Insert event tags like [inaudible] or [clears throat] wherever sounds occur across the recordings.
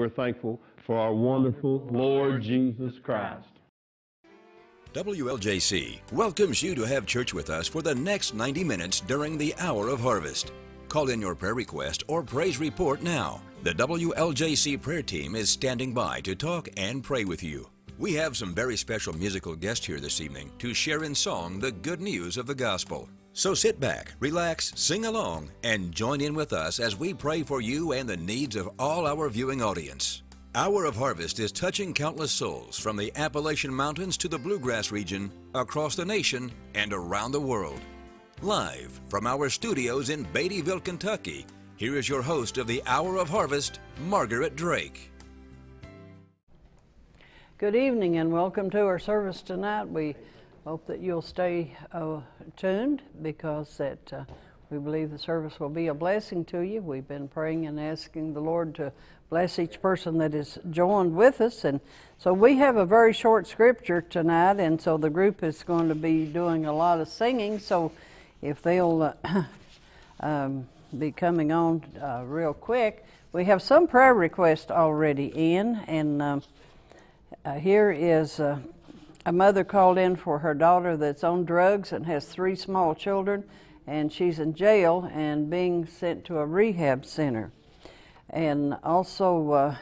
We're thankful for our wonderful Lord Jesus Christ. WLJC welcomes you to have church with us for the next 90 minutes during the hour of harvest. Call in your prayer request or praise report now. The WLJC prayer team is standing by to talk and pray with you. We have some very special musical guests here this evening to share in song the good news of the gospel. So sit back, relax, sing along, and join in with us as we pray for you and the needs of all our viewing audience. Hour of Harvest is touching countless souls from the Appalachian Mountains to the Bluegrass region, across the nation, and around the world. Live from our studios in Beattyville, Kentucky, here is your host of the Hour of Harvest, Margaret Drake. Good evening and welcome to our service tonight. We hope that you'll stay uh, tuned because that uh, we believe the service will be a blessing to you. We've been praying and asking the Lord to bless each person that is joined with us. And so we have a very short scripture tonight, and so the group is going to be doing a lot of singing. So if they'll uh, [coughs] um, be coming on uh, real quick, we have some prayer requests already in, and um, uh, here is uh, a mother called in for her daughter that's on drugs and has three small children, and she's in jail and being sent to a rehab center and also uh,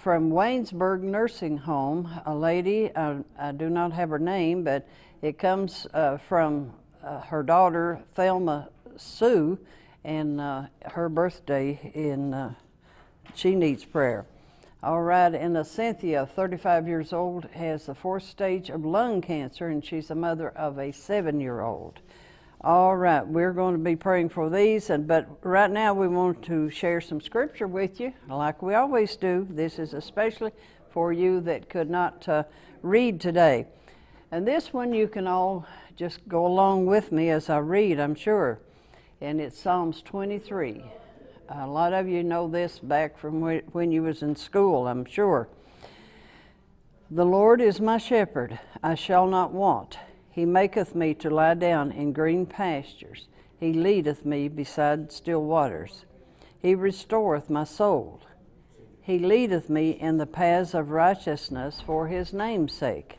from Waynesburg Nursing Home, a lady, I, I, do not have her name, but it comes uh, from uh, her daughter, Thelma Sue, and uh, her birthday in, uh, she needs prayer. All right, and Cynthia, 35 years old, has the fourth stage of lung cancer, and she's the mother of a seven year old. All right, we're going to be praying for these, and but right now we want to share some scripture with you, like we always do. This is especially for you that could not uh, read today. And this one you can all just go along with me as I read, I'm sure. And it's Psalms 23. A lot of you know this back from when you was in school, I'm sure. The Lord is my shepherd, I shall not want. He maketh me to lie down in green pastures. He leadeth me beside still waters. He restoreth my soul. He leadeth me in the paths of righteousness for his name's sake.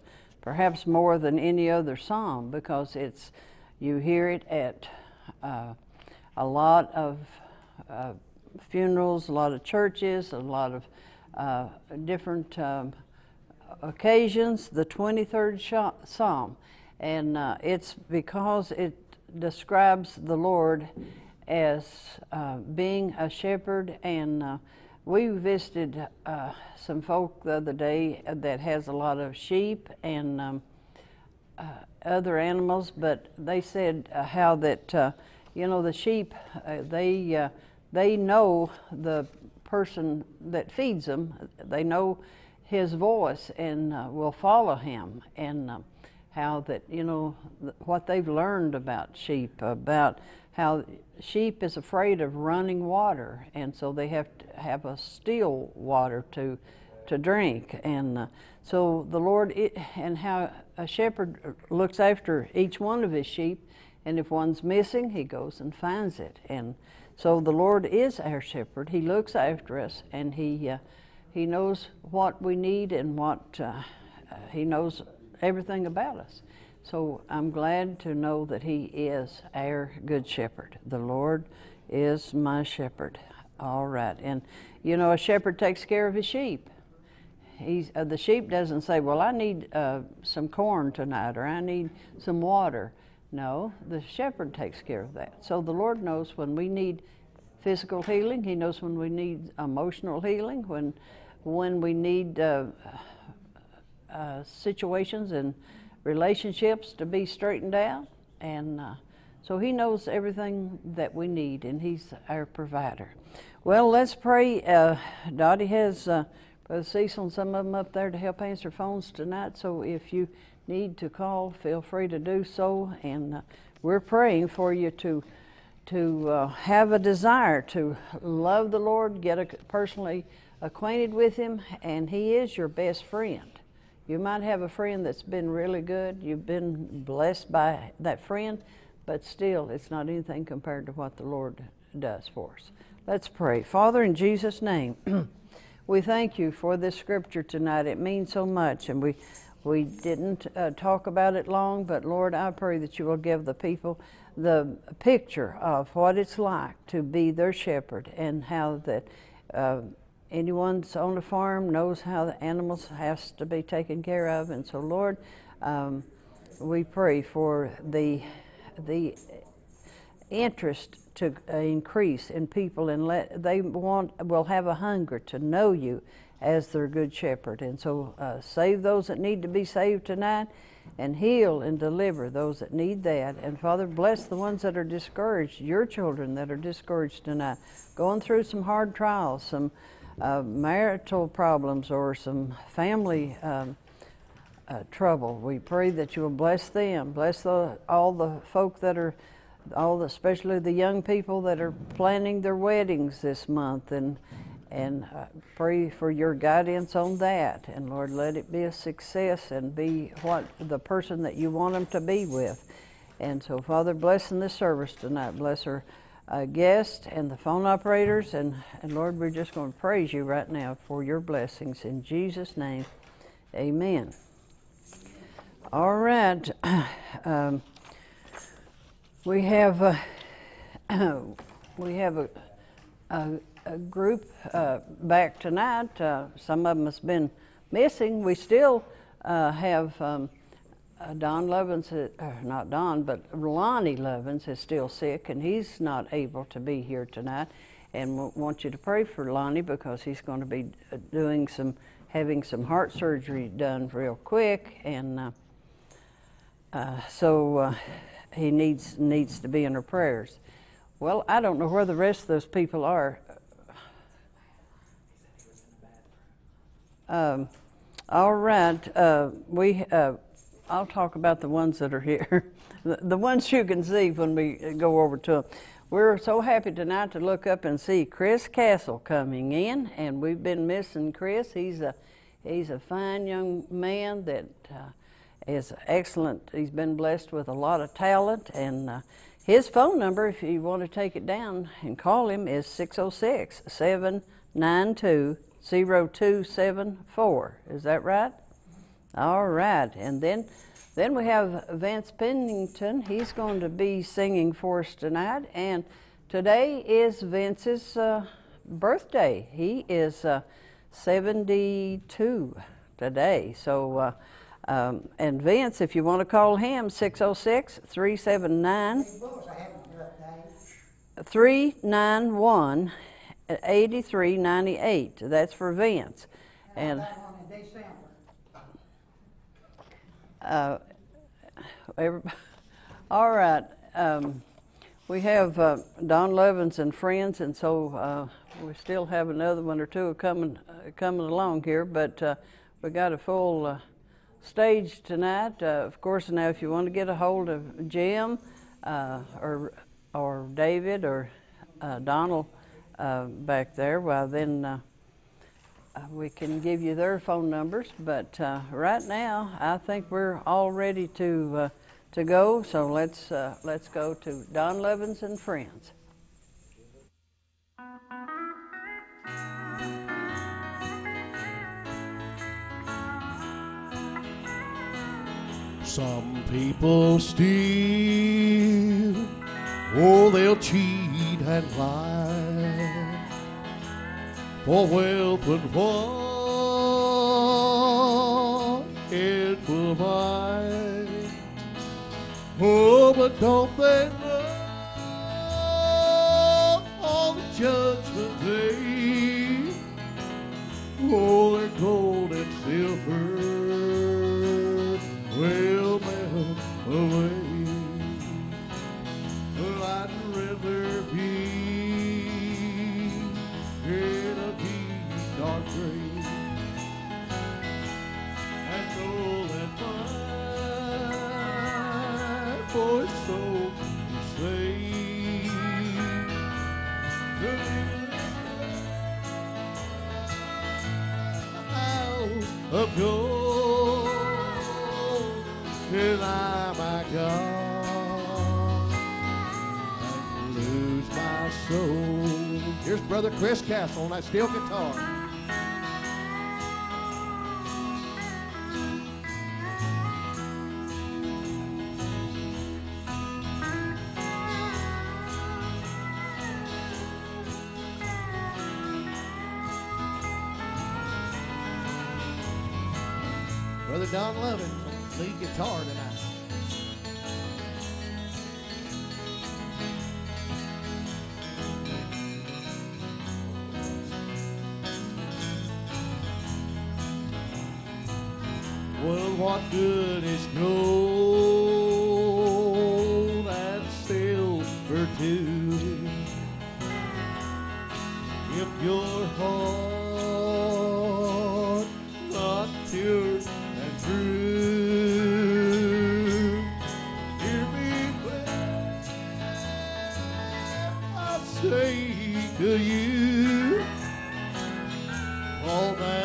perhaps more than any other psalm because it's, you hear it at uh, a lot of uh, funerals, a lot of churches, a lot of uh, different um, occasions, the 23rd Psalm. And uh, it's because it describes the Lord as uh, being a shepherd. And uh, we visited uh, some folk the other day that has a lot of sheep and um, uh, other animals, but they said uh, how that, you know, the sheep, they, they know the person that feeds them. They know his voice and uh, will follow him and uh, how that you know what they've learned about sheep about how sheep is afraid of running water and so they have to have a still water to to drink. And uh, so the lord it, and how a shepherd looks after each one of his sheep and if one's missing he goes and finds it. And so the lord is our shepherd. He looks after us and he uh, he knows what we need and what uh, He knows everything about us. So I'm glad to know that He is our good shepherd. The Lord is my shepherd. All right. And you know, a shepherd takes care of his sheep. He's, uh, the sheep doesn't say, Well, I need uh, some corn tonight or I need some water. No, the shepherd takes care of that. So the Lord knows when we need physical healing, He knows when we need emotional healing, when when we need uh, uh, situations and relationships to be straightened out. And uh, so He knows everything that we need, and He's our provider. Well, let's pray. Uh, Dottie has uh, Brother Cecil and some of them up there to help answer phones tonight. So if you need to call, feel free to do so. And uh, we're praying for you to to uh, have a desire to love the Lord, get a, personally acquainted with Him, and He is your best friend. You might have a friend that's been really good. You've been blessed by that friend, but still, it's not anything compared to what the Lord does for us. Let's pray. Father, in Jesus' name, [clears throat] we thank you for this scripture tonight. It means so much, and we we didn't uh, talk about it long, but Lord, I pray that you will give the people the picture of what it's like to be their shepherd and how that uh, anyone's on a farm knows how the animals has to be taken care of. And so, Lord, um, we pray for the the interest to increase in people and let they want will have a hunger to know you as their good shepherd and so uh, save those that need to be saved tonight and heal and deliver those that need that and father bless the ones that are discouraged your children that are discouraged tonight going through some hard trials some uh, marital problems or some family um, uh, trouble. We pray that you will bless them bless the, all the folk that are all the, especially the young people that are planning their weddings this month and and uh, pray for your guidance on that. And lord let it be a success and be what the person that you want them to be with. And so father bless in this service tonight. Bless our uh, guests and the phone operators and, and lord we're just going to praise you right now for your blessings in jesus name amen all right [clears throat] um, we have uh, [clears throat] we have a, a, a group uh, back tonight. Uh, some of them has been missing. We still uh, have um, uh, Don Lovins, uh, not Don, but Lonnie Lovins is still sick, and he's not able to be here tonight. And we want you to pray for Lonnie because he's going to be doing some, having some heart surgery done real quick, and so he needs needs to be in our prayers. Well, I don't know where the rest of those people are. Um, all right, uh, we. I'll talk about the ones that are here, [laughs] the, the ones you can see when we go over to them. We're so happy tonight to look up and see Chris Castle coming in, and we've been missing Chris. He's a he's a fine young man that. Uh, is excellent. He's been blessed with a lot of talent, and uh, his phone number, if you want to take it down and call him, is 606 792 0274. Is that right? All right. And then, then we have Vance Pennington. He's going to be singing for us tonight. And today is Vance's uh, birthday. He is uh, 72 today. So, uh, um, and Vince, if you want to call him, 606 379 391 8398. That's for Vince. And uh, [laughs] all right. Um, we have uh, Don Lovins and friends, and so uh, we still have another one or two coming uh, coming along here, but uh, we got a full uh, stage tonight. Of course, now if you want to get a hold of Jim or or David or Donald back there, well then Uh, we can give you their phone numbers. But uh, right now, I think we're all ready to uh, to go. So let's let's go to Don Lovins and friends. Some people steal, oh, they'll cheat and lie for wealth and what it will buy. Oh, but don't they know the judgment day? Oh, God, I lose my soul. Here's Brother Chris Castle on that steel guitar. Brother Don Lovins, lead guitar tonight. Say to you, fall down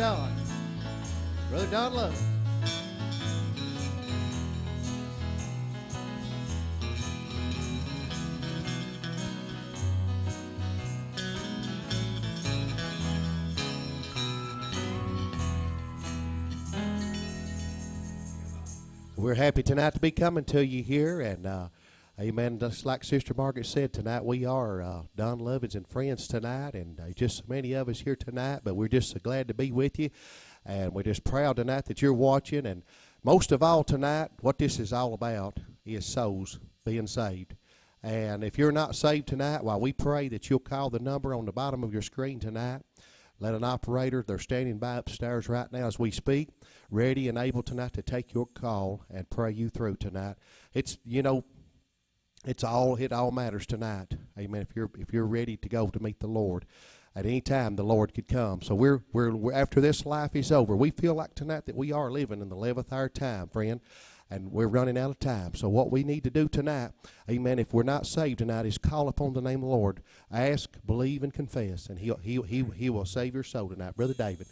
Don. Brother Don Love. We're happy tonight to be coming to you here, and uh, Amen. Just like Sister Margaret said tonight, we are uh, Don Lovins and friends tonight, and uh, just many of us here tonight. But we're just so glad to be with you, and we're just proud tonight that you're watching. And most of all tonight, what this is all about is souls being saved. And if you're not saved tonight, while we pray that you'll call the number on the bottom of your screen tonight. Let an operator, they're standing by upstairs right now as we speak, ready and able tonight to take your call and pray you through tonight. It's, you know, it's all it all matters tonight. Amen. If you're if you're ready to go to meet the Lord, at any time the Lord could come. So we're we're, we're after this life is over. We feel like tonight that we are living in the eleventh hour time, friend, and we're running out of time. So what we need to do tonight, Amen. If we're not saved tonight, is call upon the name of the Lord, ask, believe, and confess, and He'll He He He will save your soul tonight, brother David.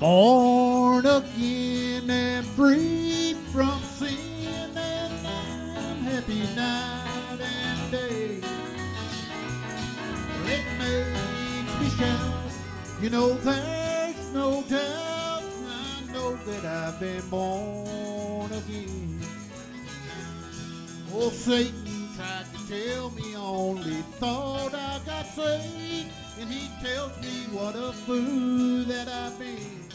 Born again and free from sin, and I'm happy night and day. It makes me shout, you know there's no doubt. I know that I've been born again. Oh, Satan tried to tell me only thought I got saved, and he tells me what a fool that I've been.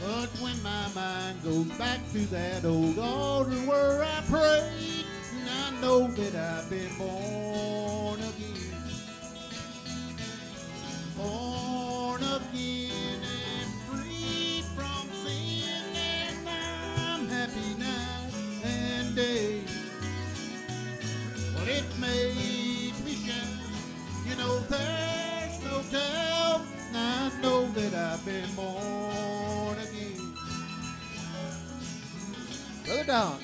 But when my mind goes back to that old altar where I prayed, and I know that I've been born again. Born again and free from sin, and I'm happy night and day. But it makes me shout, you know there's no doubt, I know that I've been born Brother God.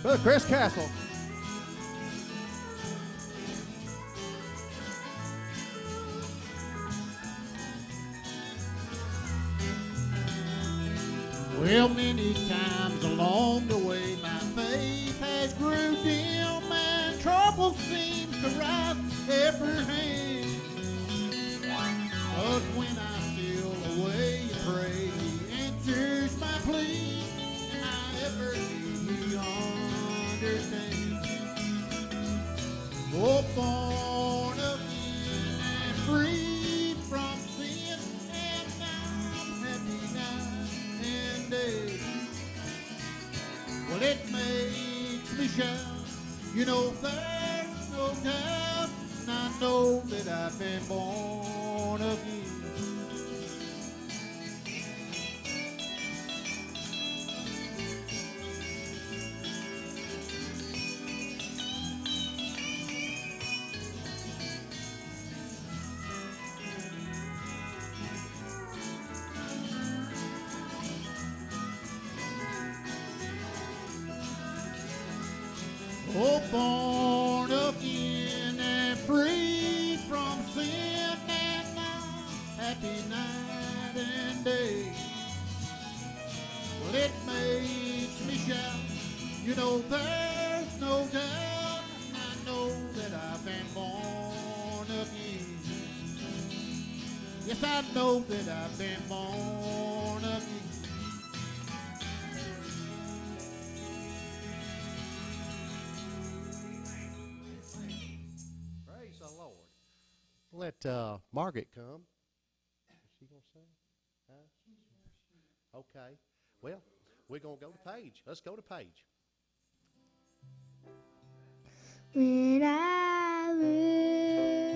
Brother Chris Castle. Well, many times along the way, my faith has grew dim trouble seems to rise every hand. But when I feel the way you pray, he answers my plea. I ever he understands. Oh, born again and free from sin, and I'm happy night and day. Well, it makes me shout. You know, there's no doubt, and I know that I've been born again. Oh, know that I've been born again. Praise the Lord. Let uh, Margaret come. Is she going to sing? Huh? Okay. Well, we're going to go to Paige. Let's go to Paige. When I look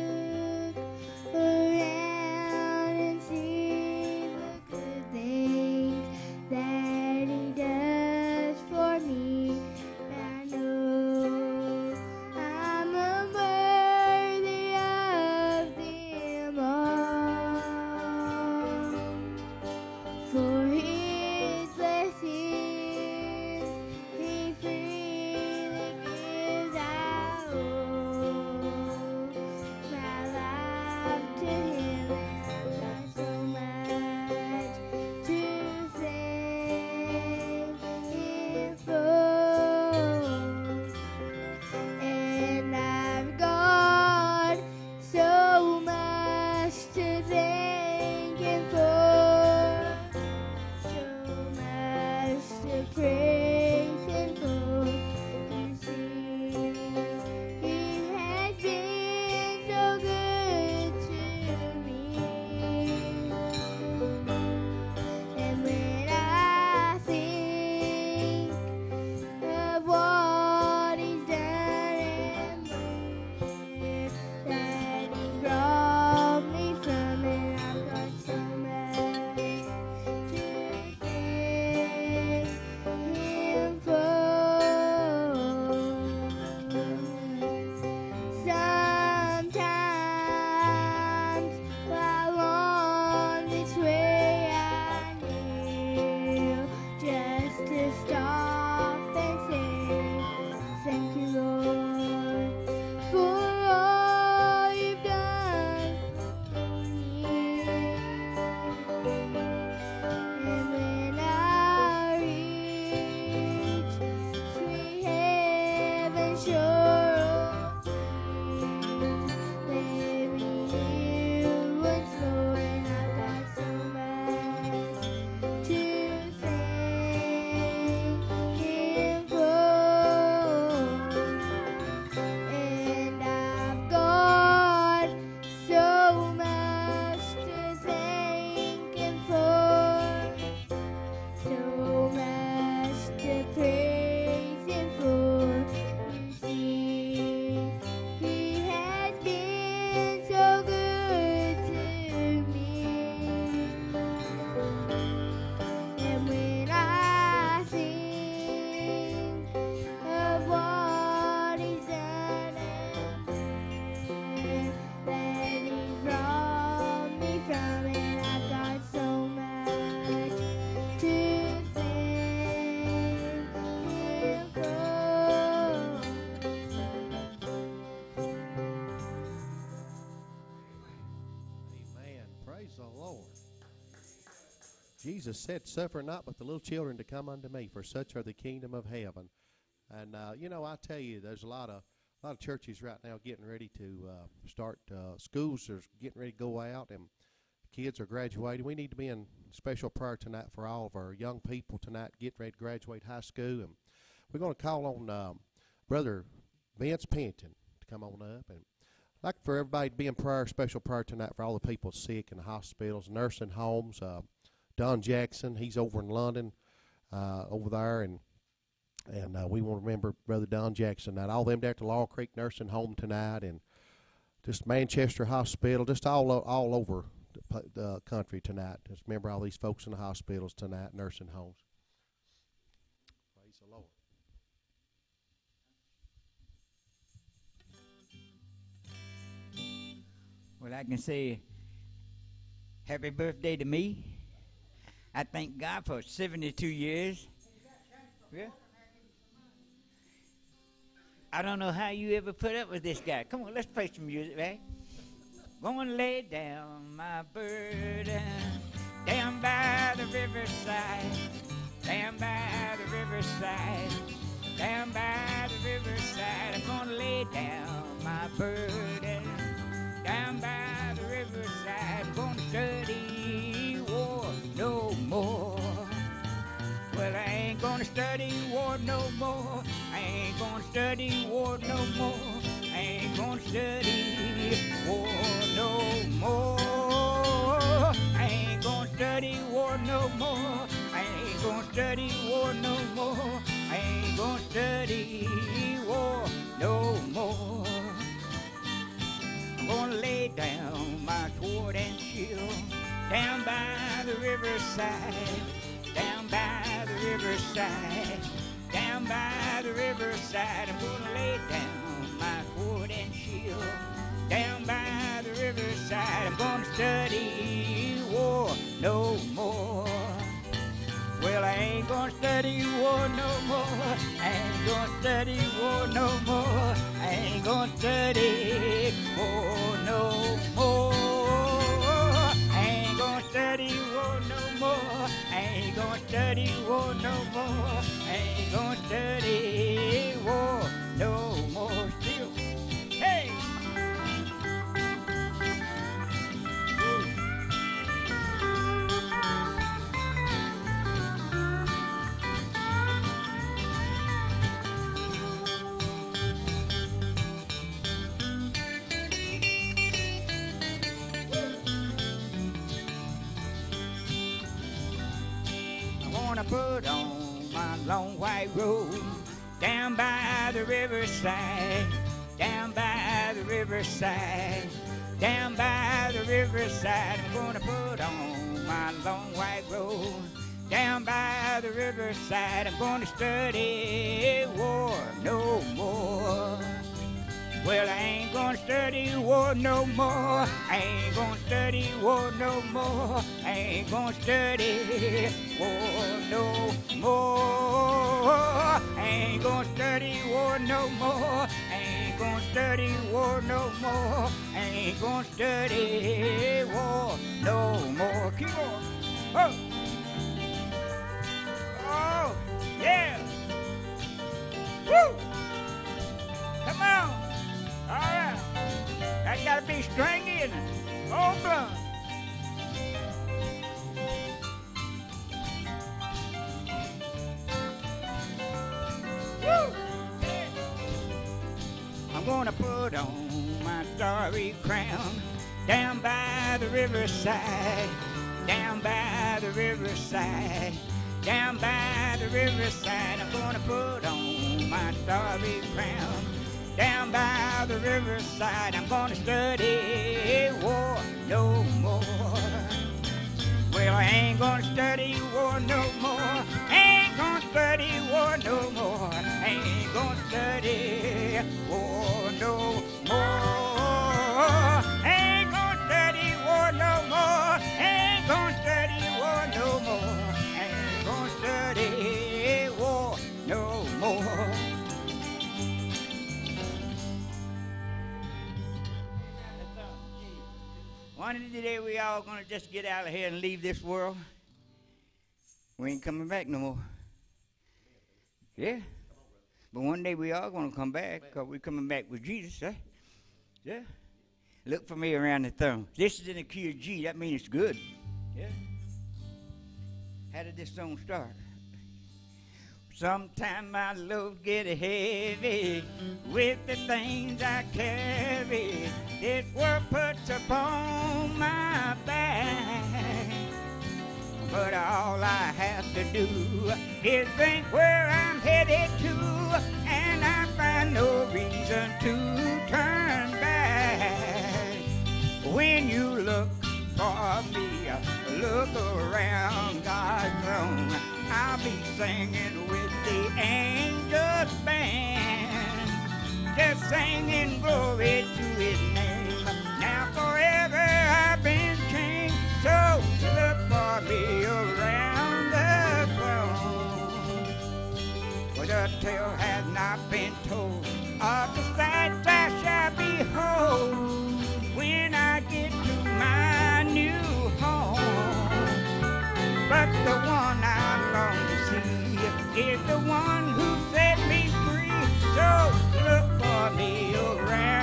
Jesus said, Suffer not but the little children to come unto me, for such are the kingdom of heaven. And, uh, you know, I tell you, there's a lot of a lot of churches right now getting ready to uh, start uh, schools are getting ready to go out and kids are graduating. We need to be in special prayer tonight for all of our young people tonight getting ready to graduate high school. And we're going to call on um, brother vince Pennington to come on up. And like for everybody to be in prayer special prayer tonight for all the people sick in the hospitals nursing homes uh, don jackson he's over in london uh, over there and and uh, we want to remember Brother Don Jackson and all them at the Laurel Creek Nursing Home tonight, and just Manchester Hospital, just all all over the, the country tonight. Just remember all these folks in the hospitals tonight, nursing homes. Praise the Lord. Well, I can say happy birthday to me. I thank God for 72 years. Yeah. I don't know how you ever put up with this guy. Come on, let's play some music, right? Gonna lay down my burden down by the riverside, down by the riverside, down by the riverside. I'm gonna lay down my burden down by the riverside. I'm gonna study more. Well, I ain't gonna study war no more. I ain't gonna study war no more. I ain't gonna study war no more. I ain't gonna study war no more. I ain't gonna study war no more. I ain't gonna study war no more. I'm gonna lay down my sword and shield down by the riverside, down by the riverside, down by the riverside. I'm gonna lay down my sword and shield down by the riverside. I'm gonna study war no more. Well, I ain't gonna study war no more. I ain't gonna study war no more. I ain't gonna study war ain't the riverside, down by the riverside, down by the riverside. I'm gonna put on my long white robe down by the riverside. I'm gonna study war no more. Well, I ain't gonna study war no more. I ain't gonna study war no more. I ain't gonna study war no more. I ain't gonna study war no more. Ain't gonna study war no more. Ain't gonna study war no more. Keep on. Oh. Oh, yeah. Woo. Come on. All right. That gotta be stringy and all I'm gonna put on my starry crown down by the riverside, down by the riverside, down by the riverside. I'm gonna put on my starry crown down by the riverside. I'm gonna study war no more. Well, I ain't gonna study war no more. Study war no more. Ain't gonna study war no more. Ain't gonna study war no more. Ain't gonna study war no more. Ain't gonna study war no more. One of the day we all gonna just get out of here and leave this world. We ain't coming back no more. Yeah. But one day we are going to come back because we're coming back with Jesus, eh? Yeah. Look for me around the throne. This is in the key of G. That means it's good. Yeah. How did this song start? Sometimes my load get heavy with the things I carry. This world puts upon my back. But all I have to do is think where I'm headed to, and I find no reason to turn back. When you look for me, look around God's throne. I'll be singing with the angels band, just singing glory to His name. Now forever I've been for me around the throne. For the tale has not been told of the sights I shall behold when I get to my new home. But the one I long to see is the one who set me free. So look for me around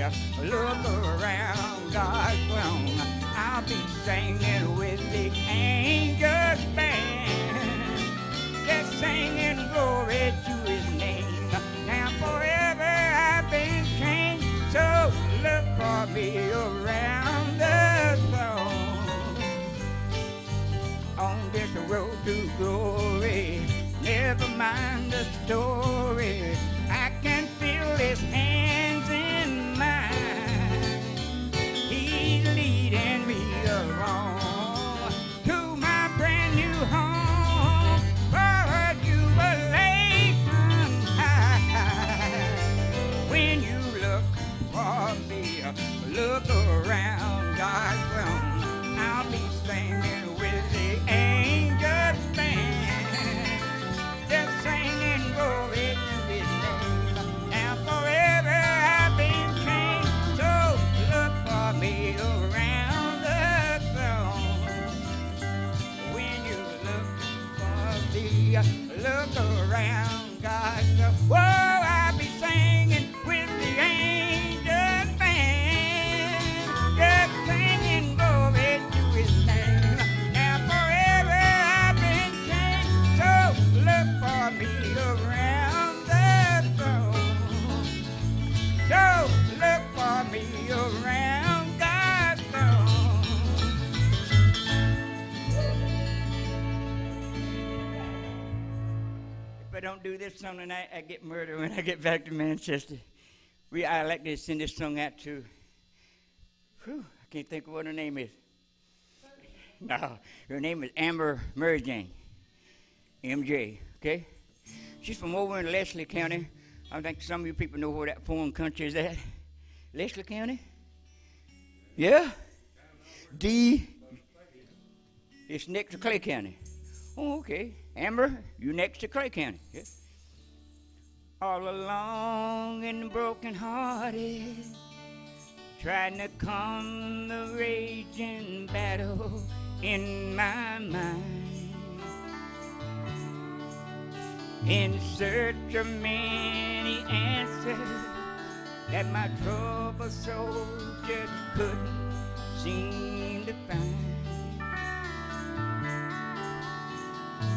me, look around God's throne. I'll be singing with the angels band, just singing glory to His name. Now forever I've been changed, so look for me around the throne. On this road to glory, never mind the story. I can feel His hands don't do this song tonight, I get murdered when I get back to Manchester. We, I like to send this song out to, whew, I can't think of what her name is. No, her name is Amber Mary Jane, MJ, okay? She's from over in Leslie County. I think some of you people know where that foreign country is at. Leslie County? Yeah? D. It's next to Clay County. Oh, okay. Amber, you next to Clay County. Yeah. All along in the broken hearted, trying to calm the raging battle in my mind. In search of many answers that my troubled soul just couldn't seem to find.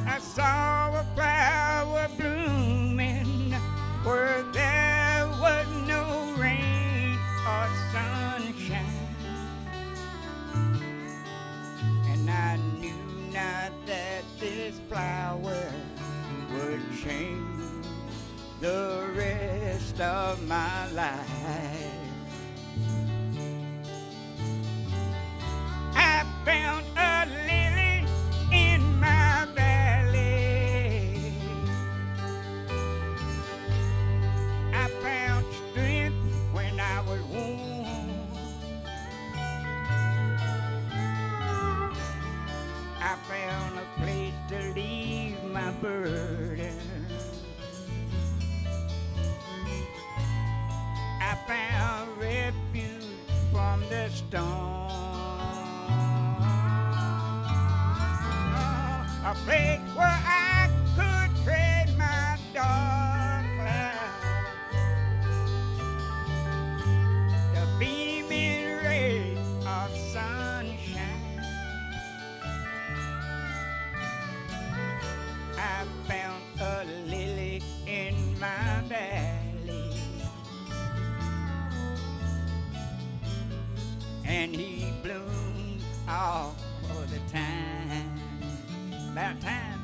I saw a flower blooming where there was no rain or sunshine. And I knew not that this flower would change the rest of my life. I found a burden. I found refuge from the storm. A place where I could trade my dark time. About time.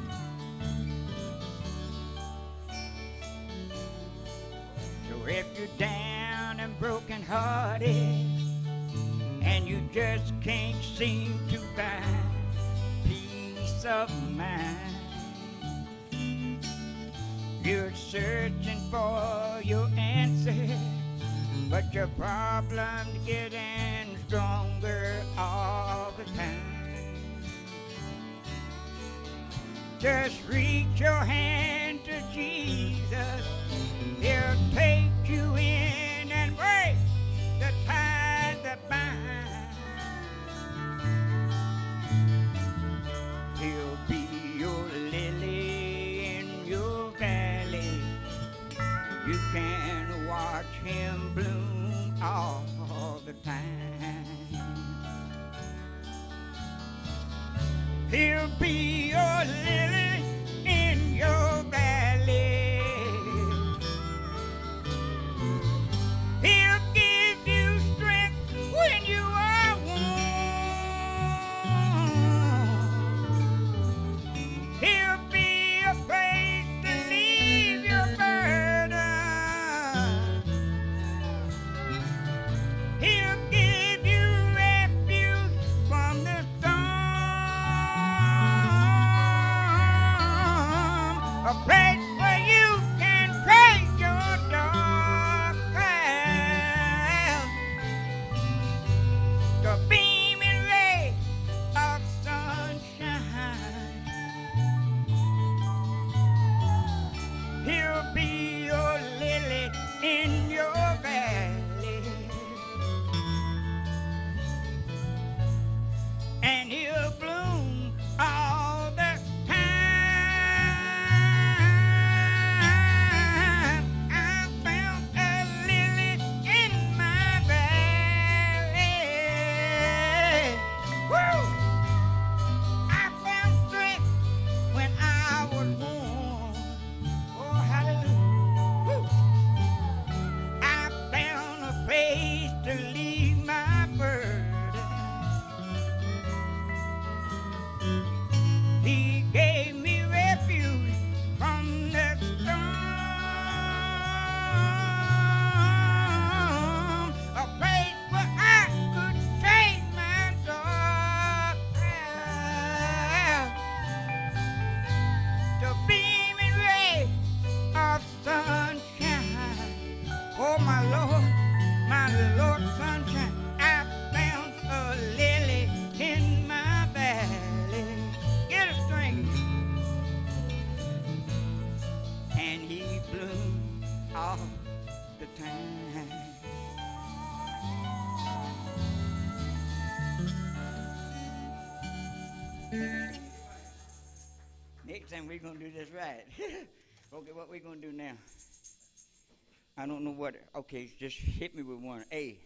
So if you're down and broken hearted and you just can't seem to find peace of mind, you're searching for your answer, but your problem's getting stronger all the time. Just reach your hand to Jesus. He'll take you in and break the ties that bind. He'll be your lily in your valley. You can watch him bloom all the time. He'll be your lily time. [laughs] Next time we're gonna do this right. [laughs] okay, what we gonna do now? I don't know what. Okay, just hit me with one. A.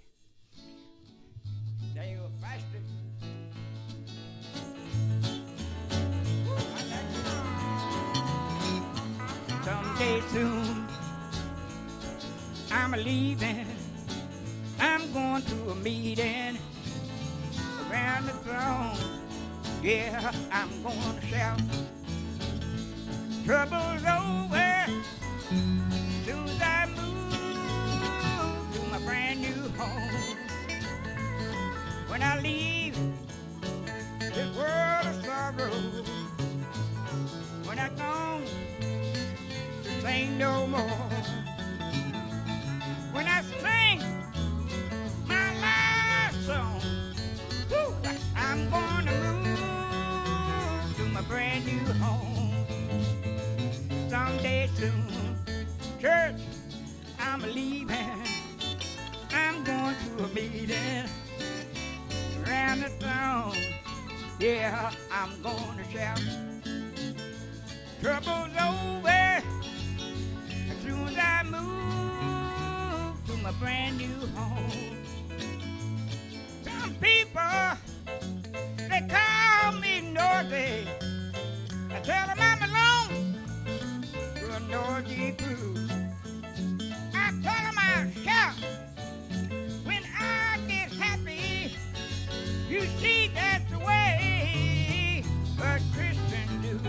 There you go, faster. Someday soon, I'm leaving. I'm going to a meeting around the throne. Yeah, I'm going to shout. Trouble's over. Soon as I move to my brand new home. When I leave this world of sorrow. When I'm gone sing no more. Church, I'm leaving. I'm going to a meeting around the throne. Yeah, I'm gonna shout. Trouble's over as soon as I move to my brand new home. Some people they call me Northie. I tell them I'm alone to a Northie crew. I tell them I shout when I get happy. You see, that's the way a Christian do.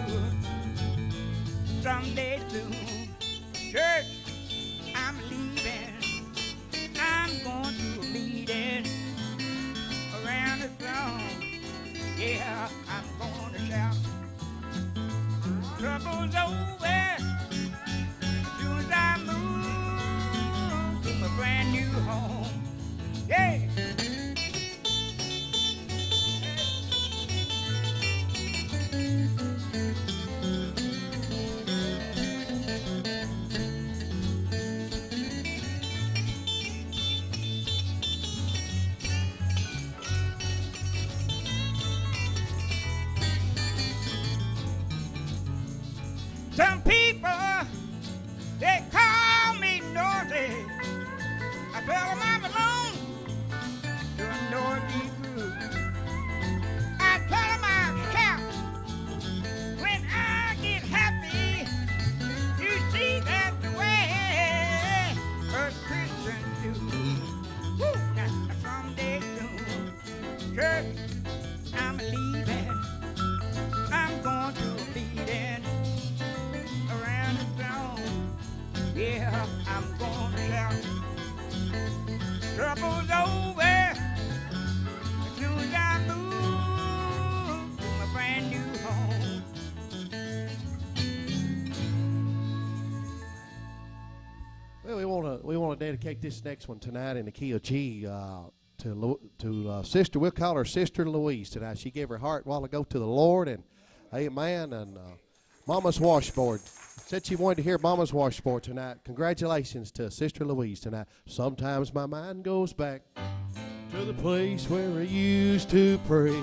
Someday soon, church, going to a meeting around the throne. Yeah, I'm going to shout. Trouble's over dedicate this next one tonight in the key of G uh, to to uh, sister. We'll call her Sister Louise tonight. She gave her heart a while ago to the Lord, and Amen. And uh, Mama's washboard said she wanted to hear Mama's washboard tonight. Congratulations to Sister Louise tonight. Sometimes my mind goes back to the place where I used to pray.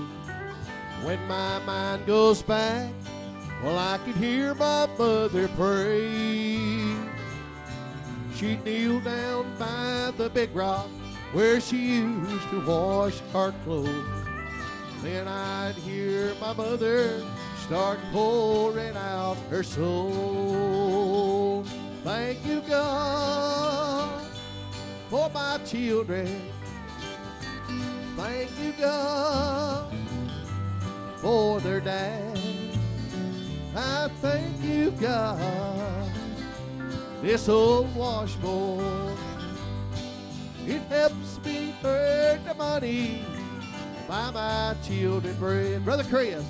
When my mind goes back, well, I could hear my mother pray. She'd kneel down by the big rock where she used to wash her clothes. Then I'd hear my mother start pouring out her soul. Thank you, God, for my children. Thank you, God, for their dad. I thank you, God this old washboard. It helps me earn the money, buy my children bread. Brother Chris.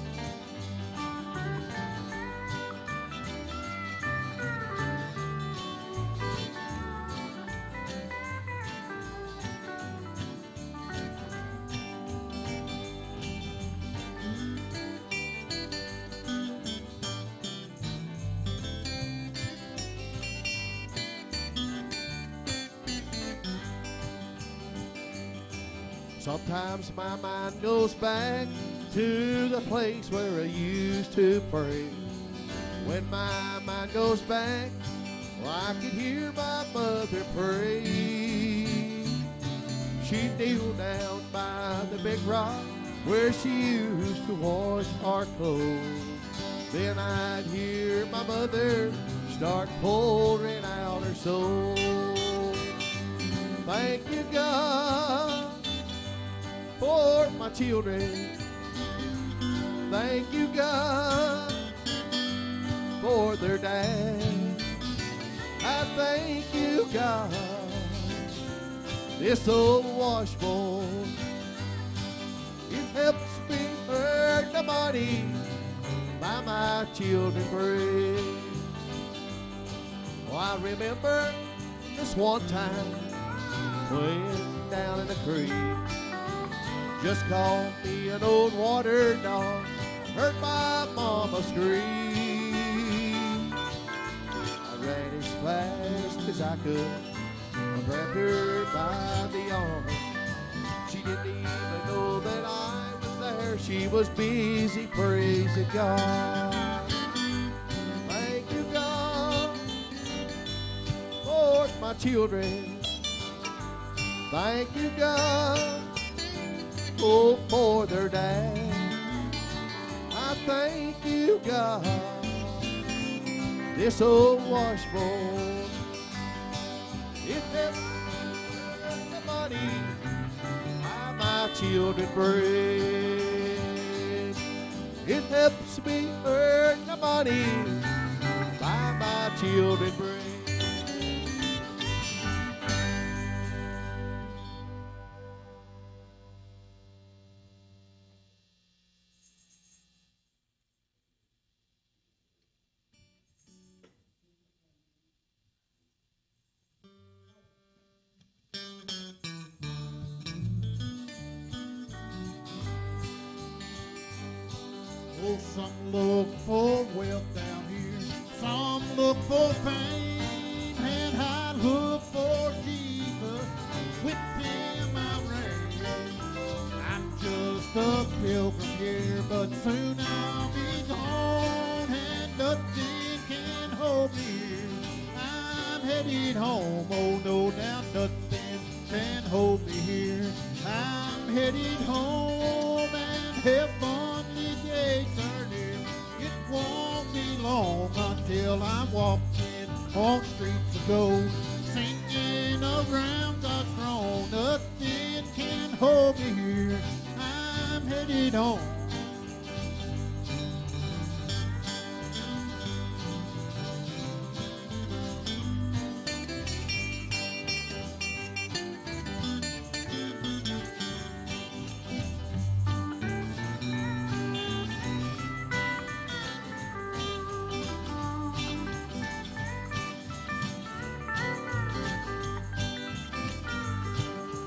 Sometimes my mind goes back to the place where I used to pray. When my mind goes back, well, I can hear my mother pray. She'd kneel down by the big rock where she used to wash our clothes. Then I'd hear my mother start pouring out her soul. Thank you, God for my children. Thank you, God, for their dad. I thank you, God, this old washboard. It helps me earn the money, buy my children bread. Oh, I remember this one time when down in the creek. Just called me an old water dog. Heard my mama scream. I ran as fast as I could. I grabbed her by the arm. She didn't even know that I was there she was busy praising God. Thank you, God, for my children. Thank you, God, oh, for their dad. I thank you, God, this old washboard. It helps the money buy my children bread. It helps me earn the money buy my children bread.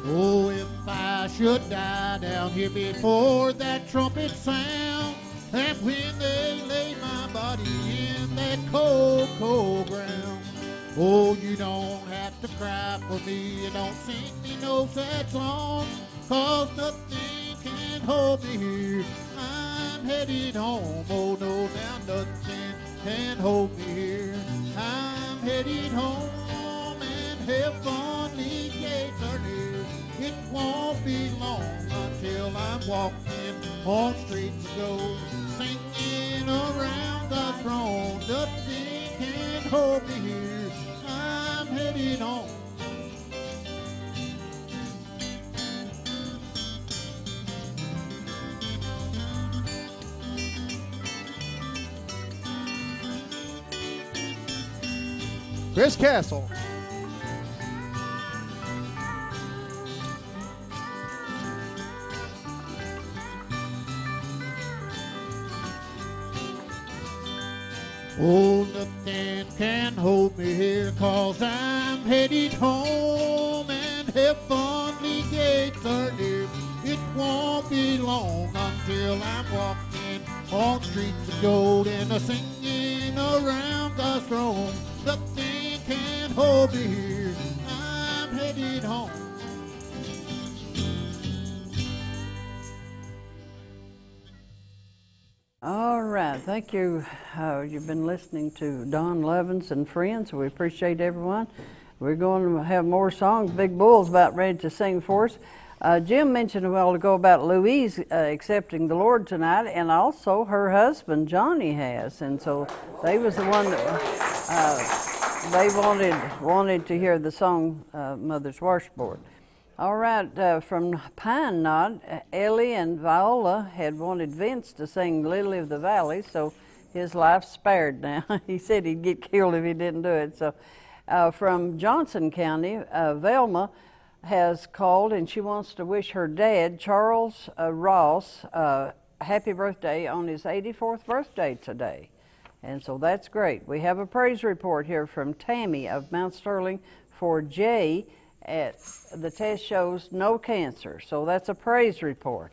Oh, if I should die down here before that trumpet sound, and when they lay my body in that cold, cold ground. Oh, you don't have to cry for me, you don't sing me no sad song, cause nothing can hold me here. I'm headed home, oh no, now nothing can hold me here. I'm headed home, and heavenly gates are near. It won't be long until I'm walking on streets of gold, singing around God's throne. Nothing can hold me here. I'm headed home. Chris Castle. Oh, nothing can hold me here, cause I'm headed home and heavenly gates are near. It won't be long until I'm walking on streets of gold and a singing around God's throne. Nothing can hold me here. I'm headed home. All right, thank you. Uh, you've been listening to Don Lovins and friends. We appreciate everyone. We're going to have more songs. Big Bull's about ready to sing for us. Uh, Jim mentioned a while ago about Louise uh, accepting the Lord tonight, and also her husband Johnny has, and so they was the one that uh, they wanted wanted to hear the song uh, "Mother's Washboard." All right, uh, from Pine Knot, Ellie and Viola had wanted Vince to sing Lily of the Valley, so his life's spared now. [laughs] he said he'd get killed if he didn't do it. So, uh, from Johnson County, uh, Velma has called and she wants to wish her dad, Charles uh, Ross, uh, happy birthday on his 84th birthday today. And so that's great. We have a praise report here from Tammy of Mount Sterling for Jay the test shows no cancer. So that's a praise report.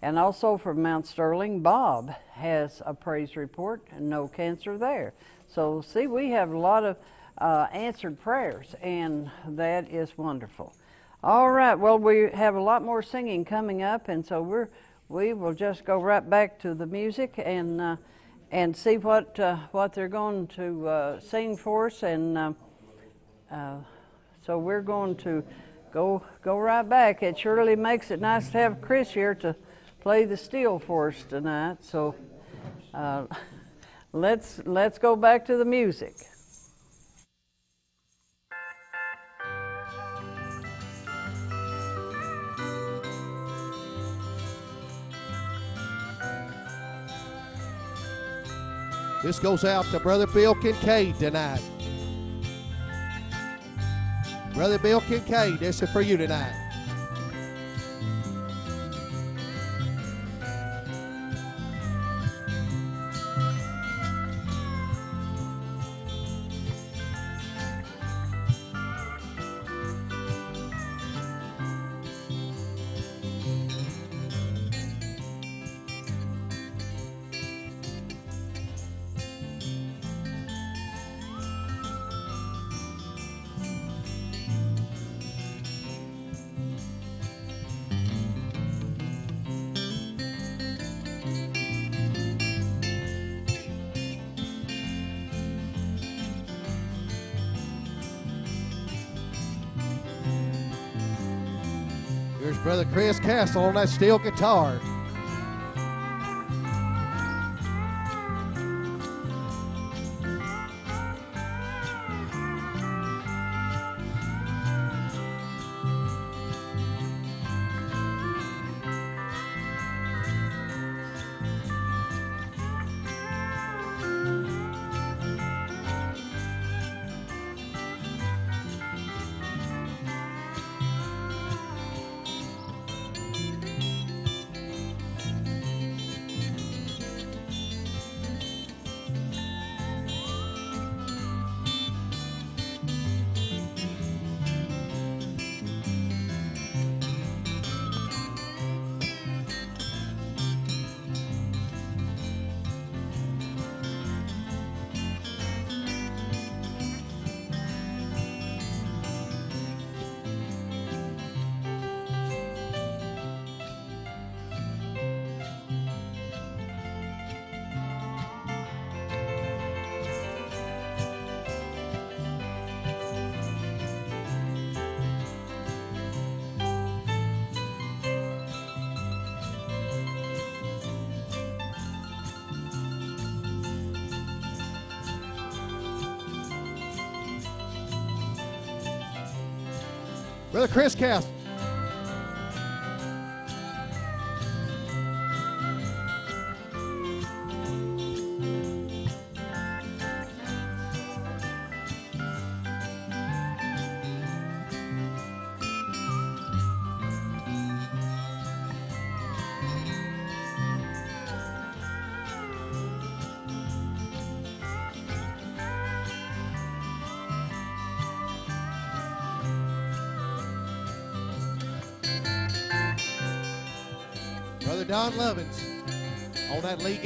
And also from Mount Sterling, Bob has a praise report and no cancer there. So see, we have a lot of uh, answered prayers, and that is wonderful. All right, well, we have a lot more singing coming up, and so we're we will just go right back to the music and uh, and see what uh, what they're going to uh, sing for us. And uh, uh, so we're going to go go right back. It surely makes it nice to have Chris here to play the steel for us tonight. So uh, [laughs] let's let's go back to the music. This goes out to Brother Bill Kincaid tonight. Brother Bill Kincaid, this is for you tonight. On that steel guitar. Brother Chris Castle.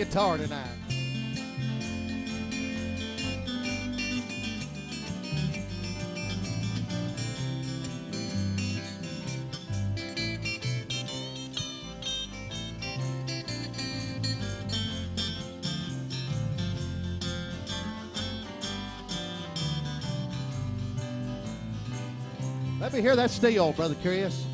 Guitar tonight. Let me hear that steel, Brother Curious.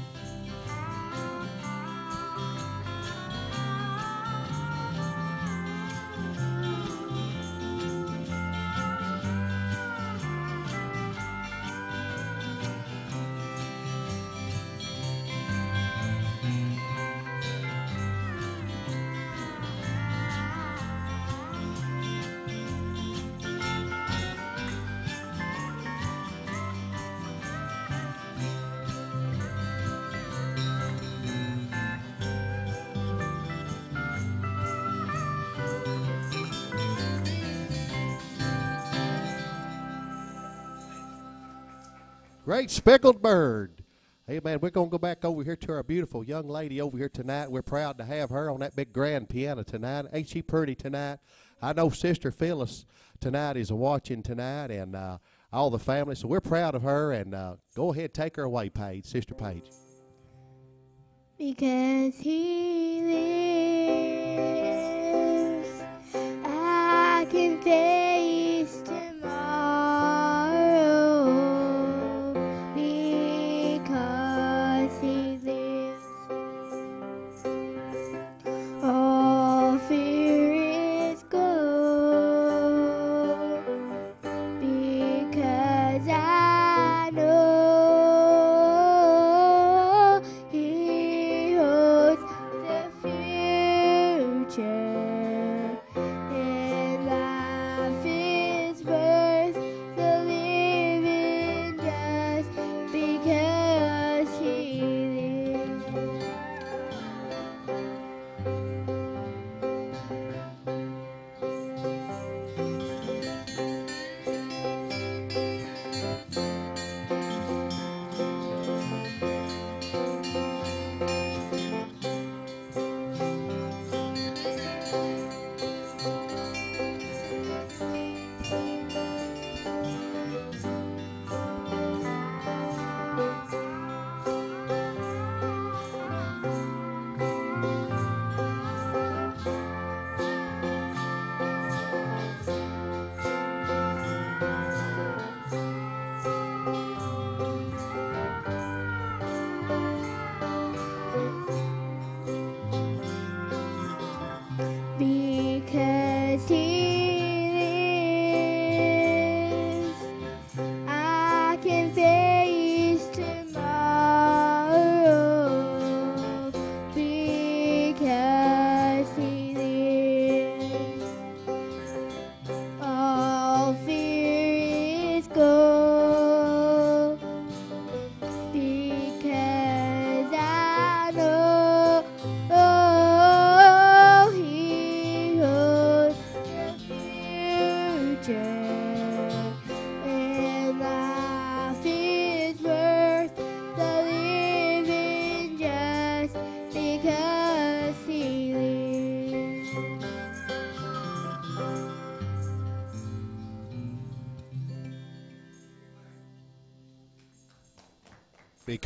Great speckled bird. Hey, man, we're going to go back over here to our beautiful young lady over here tonight. We're proud to have her on that big grand piano tonight. Ain't she pretty tonight? I know Sister Phyllis tonight is watching tonight and uh, all the family, so we're proud of her. And uh, go ahead, take her away, Paige, Sister Paige. because he lives. I can face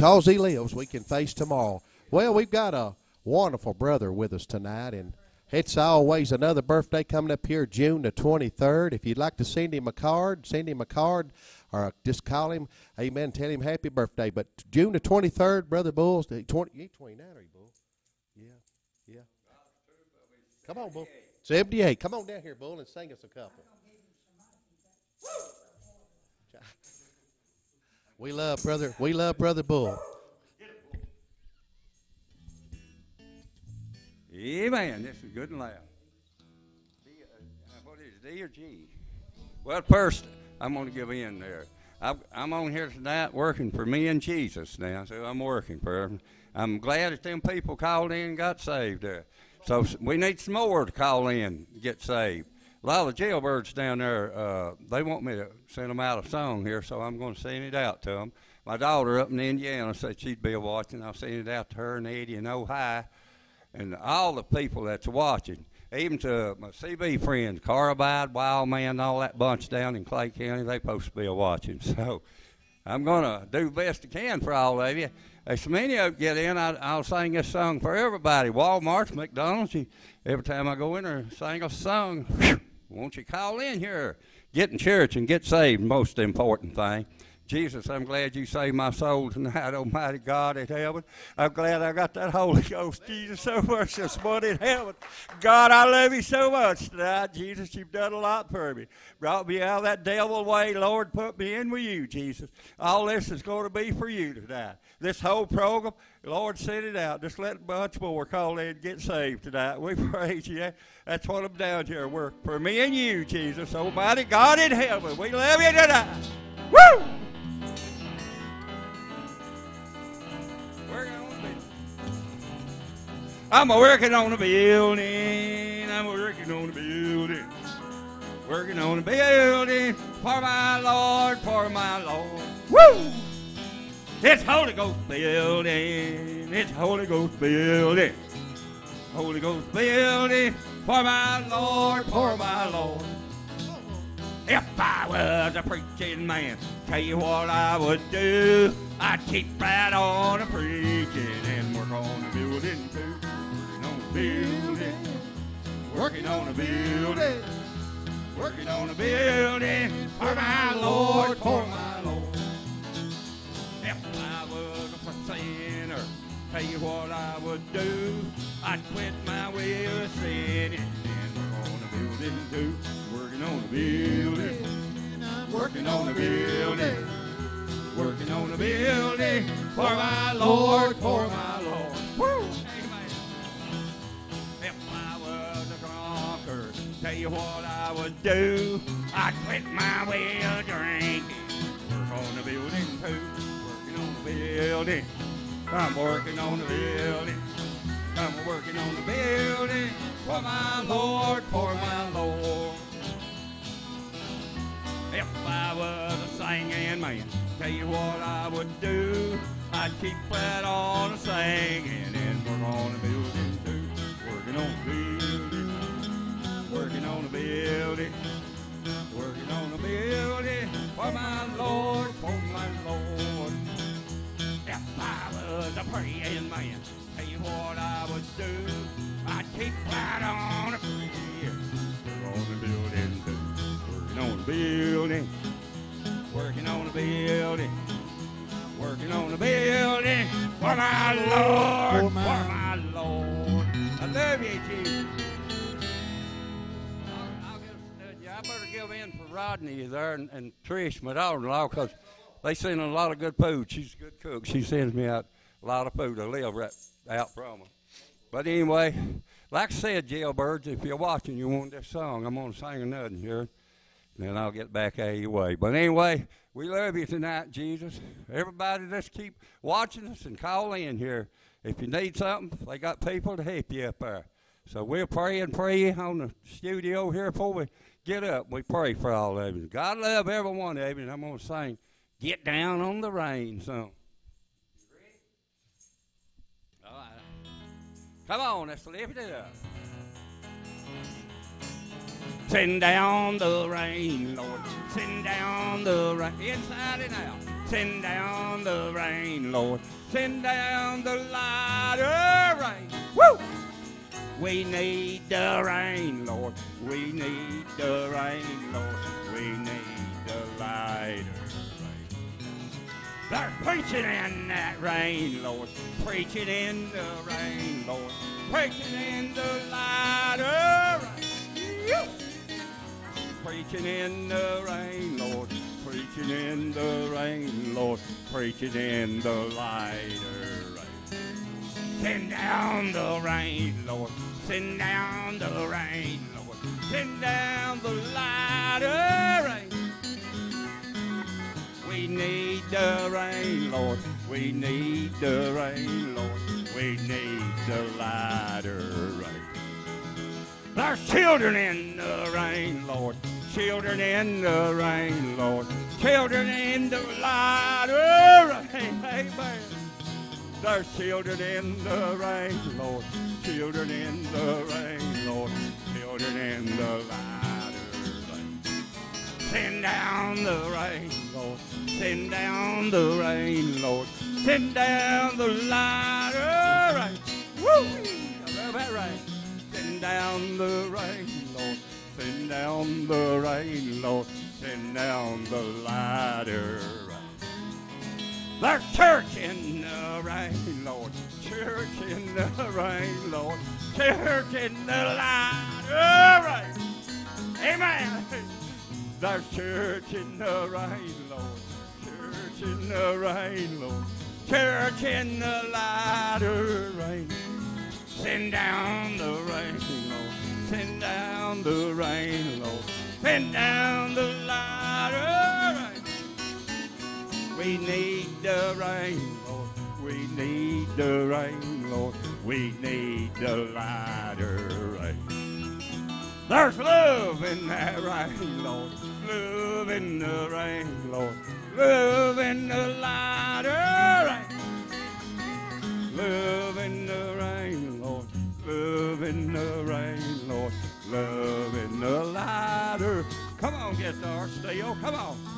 Because he lives, we can face tomorrow. Well, we've got a wonderful brother with us tonight, and it's always another birthday coming up here, June the 23rd. If you'd like to send him a card, send him a card, or just call him, amen, tell him happy birthday. But June the 23rd, Brother Bulls, the 20, you ain't 29, are you, Bull? Yeah, yeah. Come on, Bull. 78. Come on down here, Bull, and sing us a couple. We love brother. We love brother Bull. Amen. This is good and loud. D, uh, what is it, D or G? Well, first, I'm going to give in there. I've, I'm on here tonight working for me and Jesus now, so I'm working for him. I'm glad that them people called in and got saved there. So we need some more to call in and get saved. A lot of the jailbirds down there, uh, they want me to send them out a song here, so I'm going to send it out to them. My daughter up in Indiana said she'd be watching. I'll send it out to her and Eddie in Ohio and all the people that's watching, even to my CB friends, Carbide, Wild Man, all that bunch down in Clay County, they supposed to be watching. [laughs] So I'm going to do best I can for all of you. As many of you get in, I, I'll sing this song for everybody. Walmart's, McDonald's, every time I go in there, sing a song. [laughs] Won't you call in here? Get in church and get saved, most important thing. Jesus, I'm glad you saved my soul tonight, [laughs] Almighty God in heaven. I'm glad I got that Holy Ghost, Jesus, so much this one in heaven. God, I love you so much tonight, Jesus. You've done a lot for me. Brought me out of that devil way, Lord. Put me in with you, Jesus. All this is going to be for you tonight. This whole program, Lord, send it out. Just let much more call in get saved tonight. We [laughs] praise you. That's what I'm down here work for me and you, Jesus. Almighty God in heaven. We love you tonight. Woo! I'm a working on the building. I'm a working on the building. Working on the building for my Lord, for my Lord. Woo! It's Holy Ghost building. It's Holy Ghost building. Holy Ghost building for my Lord, for my Lord. If I was a preaching man, tell you what I would do. I'd keep right on a preaching and work on a building too. Building, working on a building, working on a building for my Lord, for my Lord. If I was a sinner, tell you what I would do. I'd quit my way of sinning and work on a building too. Working on a building, working on a building, working on a building for my Lord, for my Lord. Woo! Tell you what I would do. I'd quit my way of drinking. Work on the building too. Working on the building. I'm working on the building. I'm working on the building for my Lord, for my Lord. If I was a singing man, tell you what I would do. I'd keep right on singing and work on the building too. Working on the building, on the building, working on the building for my Lord, for my Lord. If I was a praying man, tell you what I would do. I'd keep right on a prayer. Work on the building too. Working on the building. Working on the building. Working on the building for my Lord, for my Lord. I love you, Jesus. Rodney there and, and Trish, my daughter-in-law, because they send a lot of good food. She's a good cook. She sends me out a lot of food. I live right out from her. But anyway, like I said, jailbirds, if you're watching, you want this song, I'm going to sing another here. Then I'll get back out of your way. But anyway, we love you tonight, Jesus. Everybody, let's keep watching us and call in here. If you need something, they got people to help you up there. So we'll pray and pray on the studio here before we get up. We pray for all of you. God love every one of you. And I'm going to sing Get Down on the Rain song. All right. Come on, let's lift it up. Send down the rain, Lord. Send down the rain, inside and out. Send down the rain, Lord. Send down the light of rain. Woo! We need the rain, Lord. We need the rain, Lord. We need the light. They're preaching in that rain, Lord. Preaching in the rain, Lord. Preaching in the light. Preaching in the rain, Lord. Preaching in the rain, Lord. Preaching in the light of rain. Send down the rain, Lord. Send down the rain, Lord. Send down the light of rain. We need the rain, Lord. We need the rain, Lord. We need the light of rain. There's children in the rain, Lord. Children in the rain, Lord. Children in the light of rain. Amen. There's children in the rain, Lord. Children in the rain, Lord. Children in the light of rain. Send down the rain, Lord. Send down the rain, Lord. Send down the light of rain. Woo! I love that rain. Send down the rain, Lord. Send down the rain, Lord. Send down the light of rain. There's church in the rain, Lord. Church in the rain, Lord. Church in the light of rain. Amen. There's church in the rain, Lord. Church in the rain, Lord. Church in the light of rain. Send down the rain, Lord. Send down the rain, Lord. Send down the light of rain. We need the rain, Lord. We need the rain, Lord. We need the light of rain. There's love in that rain, Lord. Love in the rain, Lord. Love in the light of rain. Love in the rain, Lord. Love in the rain, Lord. Love in the light of Come on, get guitar steel. Come on.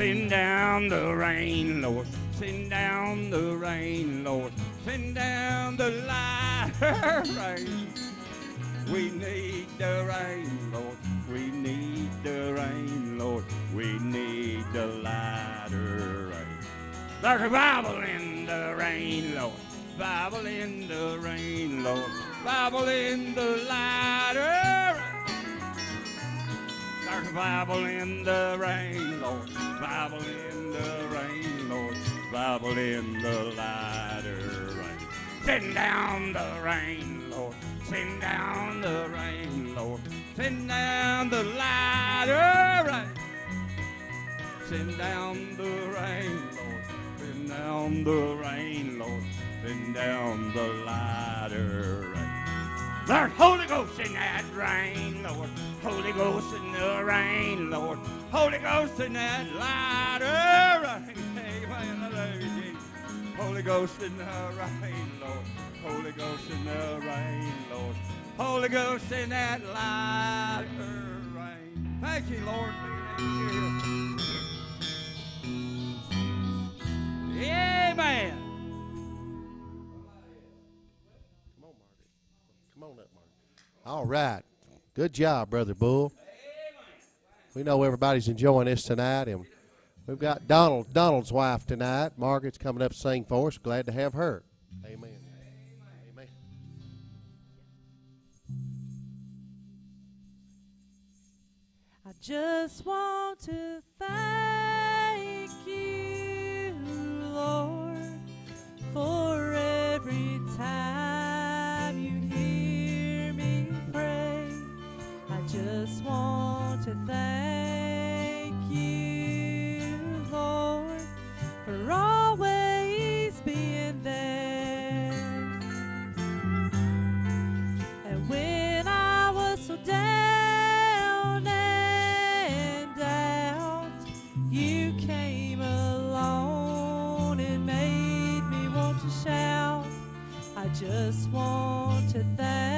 Send down the rain, Lord. Send down the rain, Lord. Send down the light rain. [laughs] We need the rain, Lord. We need the rain, Lord. We need the lighter rain. There's a Bible in the rain, Lord. Bible in the rain, Lord. Bible in the lighter rain. Bible in the rain, Lord. Bible in the rain, Lord. Bible in the lighter rain. Send down the rain, Lord. Send down the rain, Lord. Send down the lighter rain. Send down the rain, Lord. Send down the rain, Lord. Send down the lighter rain. There's Holy Ghost in that rain, Lord. Holy Ghost in the rain, Lord. Holy Ghost in that lighter rain. Amen. Jesus. Holy Ghost in the rain, Lord. Holy Ghost in the rain, Lord. Holy Ghost in that lighter rain. Thank you, Lord. Amen. All right. Good job, Brother Bull. We know everybody's enjoying this tonight, and we've got Donald, Donald's wife tonight. Margaret's coming up to sing for us. Glad to have her. Amen. Amen. I just want to thank you, Lord, for every time to thank you, Lord, for always being there. And when I was so down and out, you came along and made me want to shout. I just want to thank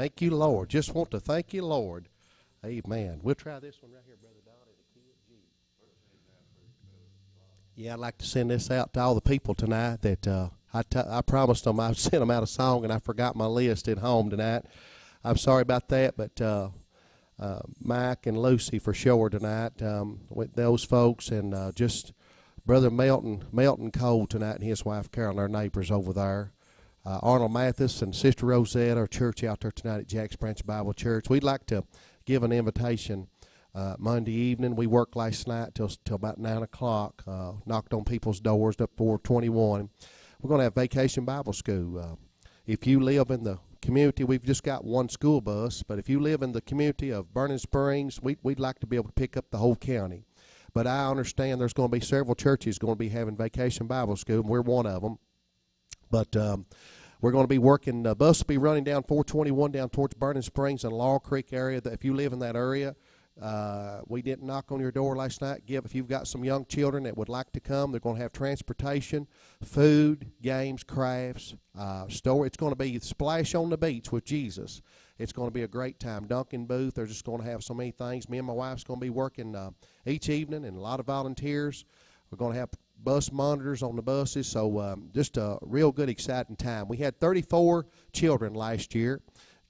Thank you, Lord. Just want to thank you, Lord. Amen. We'll try this one right here, Brother Don. Yeah, I'd like to send this out to all the people tonight that uh, I, t- I promised them I'd [laughs] send them out a song and I forgot my list at home tonight. I'm sorry about that, but uh, uh, Mike and Lucy for sure tonight um, with those folks and uh, just Brother Melton Melton Cole tonight and his wife Carol, our neighbors over there. Uh, Arnold Mathis and Sister Rosette, our church out there tonight at Jack's Branch Bible Church. We'd like to give an invitation uh, Monday evening. We worked last night till till about nine o'clock. Uh, knocked on people's doors up 421. We're going to have Vacation Bible School. Uh, if you live in the community, we've just got one school bus. But if you live in the community of Burning Springs, we, we'd like to be able to pick up the whole county. But I understand there's going to be several churches going to be having Vacation Bible School, and we're one of them. But um, we're going to be working. The bus will be running down 421 down towards Burning Springs and Laurel Creek area. If you live in that area, uh, we didn't knock on your door last night. Give if you've got some young children that would like to come. They're going to have transportation, food, games, crafts, uh, store. It's going to be splash on the beach with Jesus. It's going to be a great time. Dunkin' booth. They're just going to have so many things. Me and my wife's going to be working uh, each evening, and a lot of volunteers. We're going to have bus monitors on the buses. So um, just a real good, exciting time. We had 34 children last year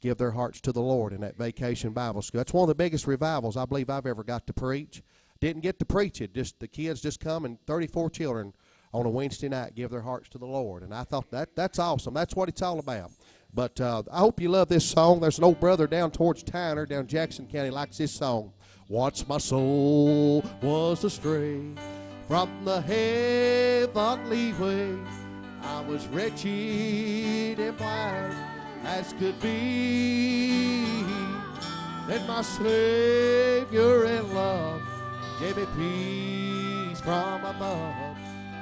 give their hearts to the Lord in that vacation Bible school. That's one of the biggest revivals I believe I've ever got to preach. Didn't get to preach it. Just the kids just come and 34 children on a Wednesday night give their hearts to the Lord. And I thought that that's awesome. That's what it's all about. But uh, I hope you love this song. There's an old brother down towards Tyner, down Jackson County, likes this song. Once my soul was astray from the heavenly way. I was wretched and blind as could be. Then my Savior in love gave me peace from above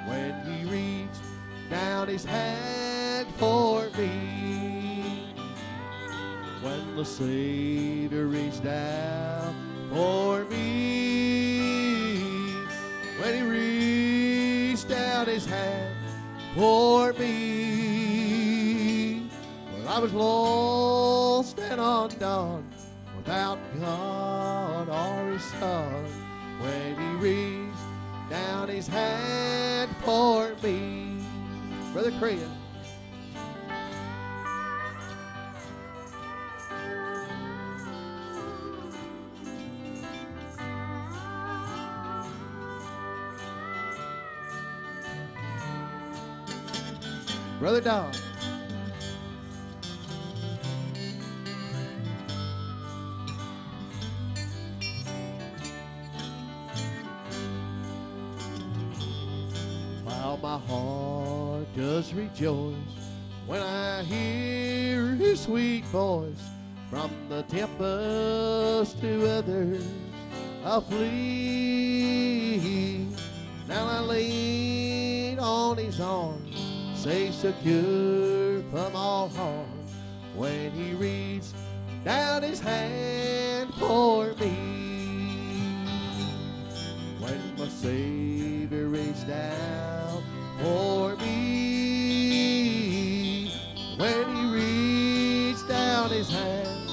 when He reached down His hand for me. When the Savior reached down for me, when He reached out His hand for me. Well, I was lost and undone without God or His Son when He reached down His hand for me. Brother Craig. Brother Don. While my heart does rejoice when I hear his sweet voice from the tempest to others I'll flee. Now I lean on his arms, safe secure from all harm when he reaches down his hand for me. When my Savior reached down for me, when he reached down his hand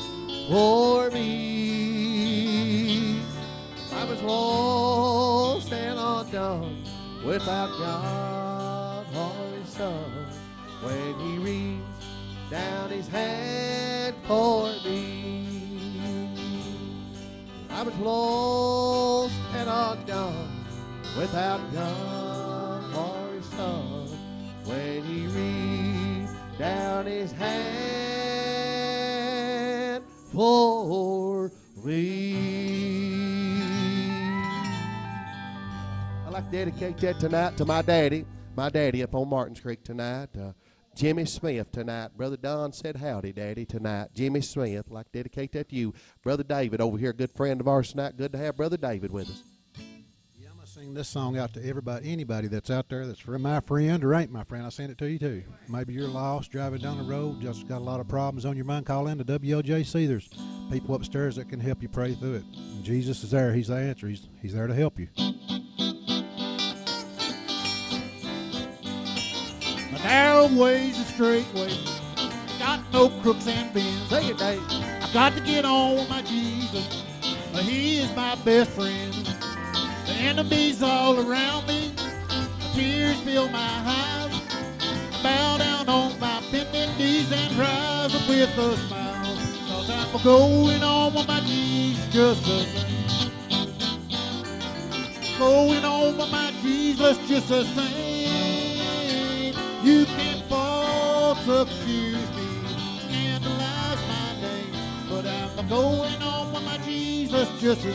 for me, I was lost and undone without God Son. When He reached down His hand for me, I was lost and undone without God or His Son. When He reached down His hand for me. I'd like to dedicate that tonight to my daddy, my daddy up on Martins Creek tonight. Uh, Jimmy Smith tonight. Brother Don said howdy, Daddy, tonight. Jimmy Smith. Like to dedicate that to you. Brother David over here, good friend of ours tonight. Good to have Brother David with us. Yeah, I'm gonna sing this song out to everybody, anybody that's out there that's my friend or ain't my friend. I send it to you too. Maybe you're lost, driving down the road, just got a lot of problems on your mind. Call in to WLJC. There's people upstairs that can help you pray through it. And Jesus is there. He's the answer. He's He's there to help you. Narrow way's a straight way. got no crooks and bends. Say it, Dave. I got to get on with my Jesus. Uh, He is my best friend. The enemies all around me. Tears fill my eyes. I bow down on my bending knees and rise up with a smile. Cause I'm going on with my Jesus just the same. Going on with my Jesus just the same. You can false accuse me, scandalize my name, but I'm going on with my Jesus just same.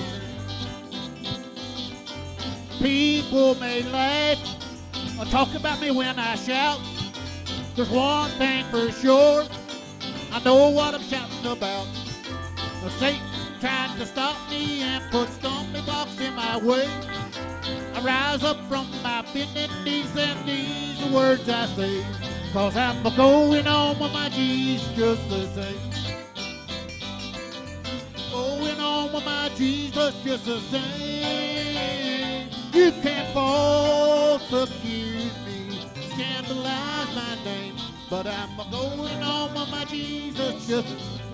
People may laugh or talk about me when I shout. There's one thing for sure, I know what I'm shouting about. Now, Satan tried to stop me and put stumbling blocks in my way. Rise up from my bending knees and these words I say. Cause I'm a going on with my Jesus just the same. Going on with my Jesus just the same. You can't false accuse me, scandalize my name. But I'm a going on with my Jesus just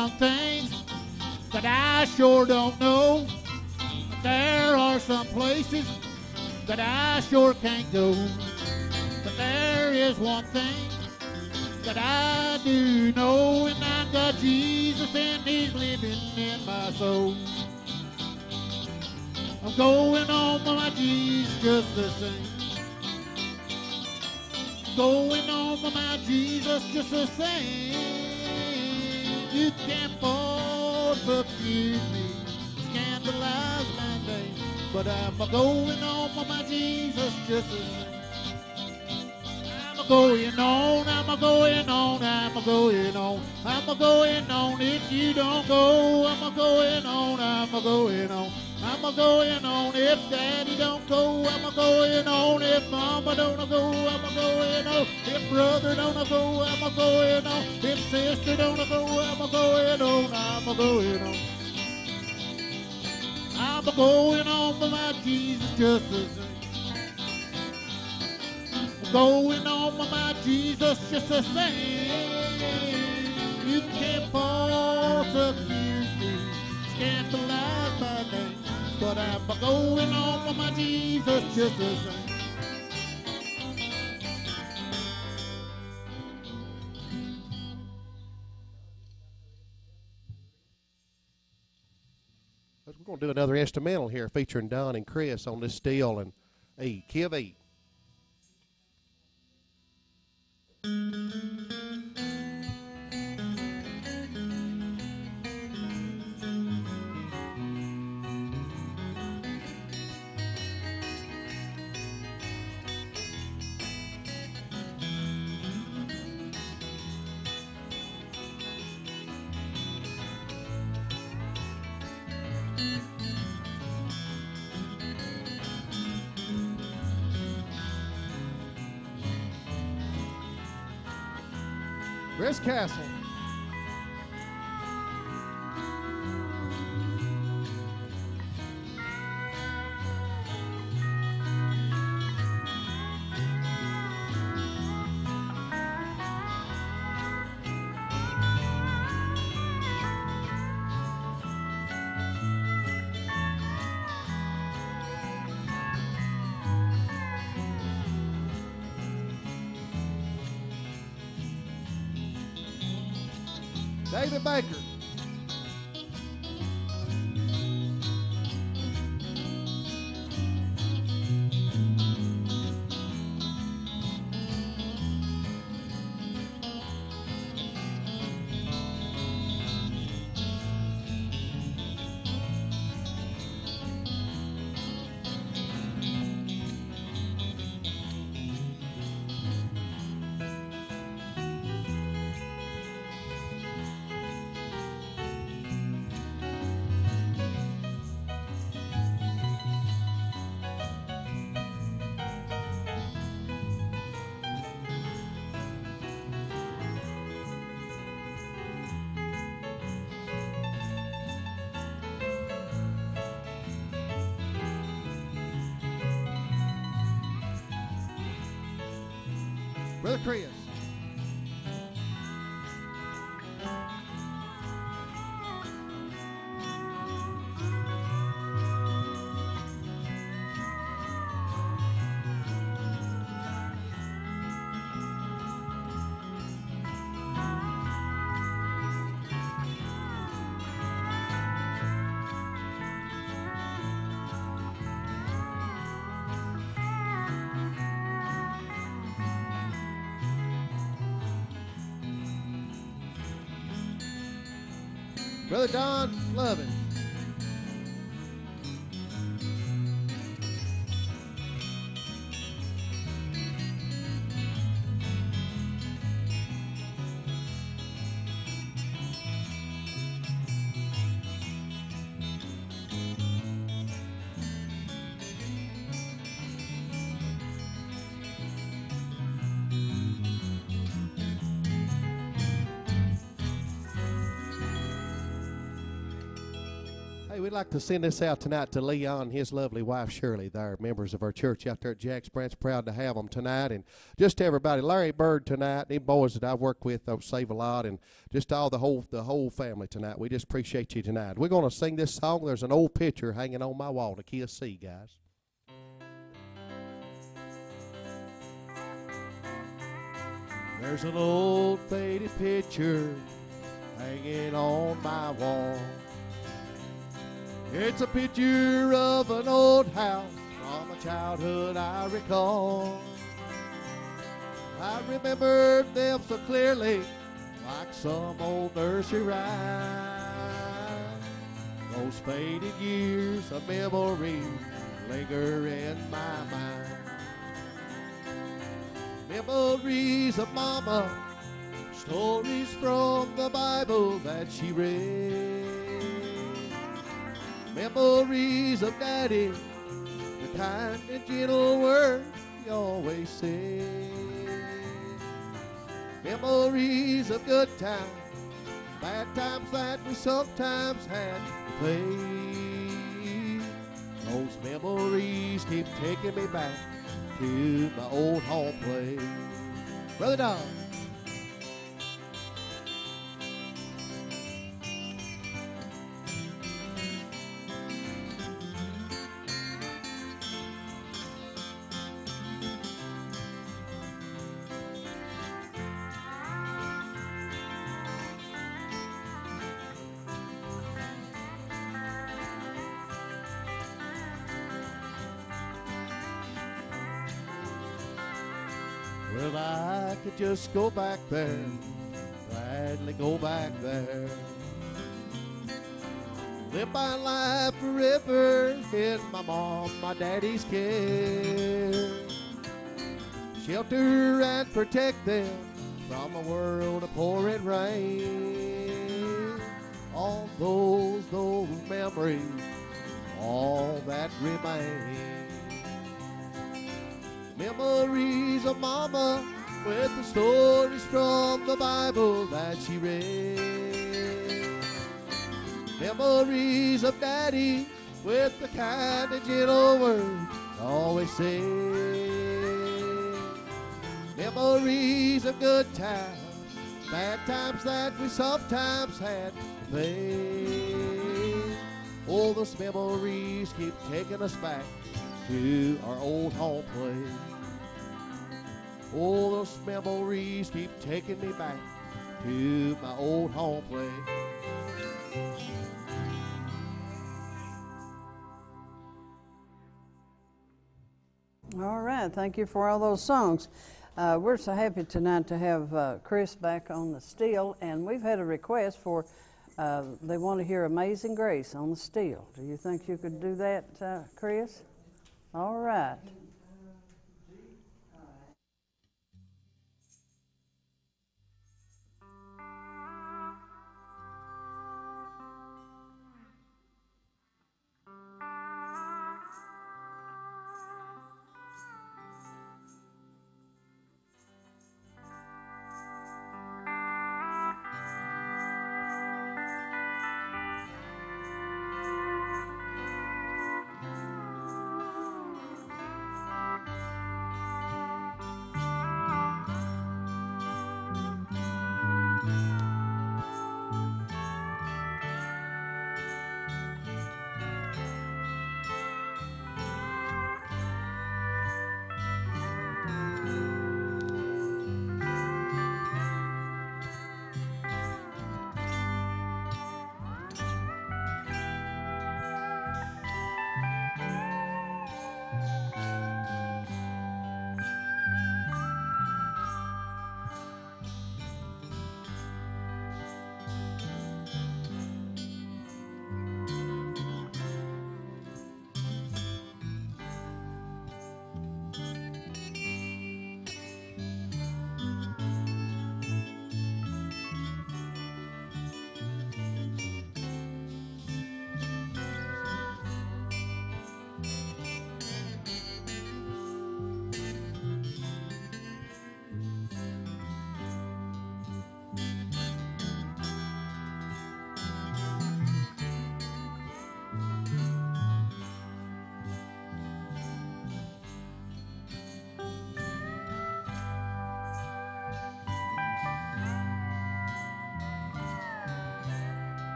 some things that I sure don't know. There are some places that I sure can't go. But there is one thing that I do know, and I've got Jesus and He's living in my soul. I'm going on my Jesus just the same. Going on my Jesus just the same. You can't false accuse me, scandalize my name, but I'm a going on with my Jesus just same. I'm a going on, I'm a going on, I'm a going on, I'm a going on. If you don't go, I'm a going on, I'm a going on. I'm a going on if daddy don't go, I'm a going on if mama don't go, I'm a going on if brother don't go, I'm a going on if going on. I'm a going on with my Jesus just the same. Going on with my Jesus just the same. You can't false accuse me, scandalize my name, but I'm a going on with my Jesus just the same. Do another instrumental here featuring Don and Chris on this steel and E. E. Chris Castle. Brother Don Lovin. Like to send this out tonight to Leon and his lovely wife Shirley. They're members of our church out there at Jack's Branch. Proud to have them tonight, and just to everybody, Larry Bird tonight, the boys that I've worked with, save a lot, and just all the whole the whole family tonight. We just appreciate you tonight. We're going to sing this song. There's an old picture hanging on my wall, key of C, guys. There's an old faded picture hanging on my wall. It's a picture of an old house from a childhood I recall. I remember them so clearly, like some old nursery rhyme. Those faded years of memory linger in my mind. Memories of Mama, stories from the Bible that she read. Memories of Daddy, the kind and gentle words he always said. Memories of good times, bad times that we sometimes had to face. Those memories keep taking me back to my old home place. Brother Don. Well, I could just go back there, gladly go back there. Live my life forever in my mom, my daddy's care. Shelter and protect them from a world of pouring rain. All those, those memories, all that remain. Memories of Mama with the stories from the Bible that she read. Memories of Daddy with the kind and gentle words always say. Memories of good times, bad times that we sometimes had to face. All those memories keep taking us back to our old home place. All those memories keep taking me back to my old home place. All right, thank you for all those songs. Uh, we're so happy tonight to have uh, Chris back on the steel, and we've had a request for uh, they want to hear Amazing Grace on the steel. Do you think you could do that, uh, Chris? All right.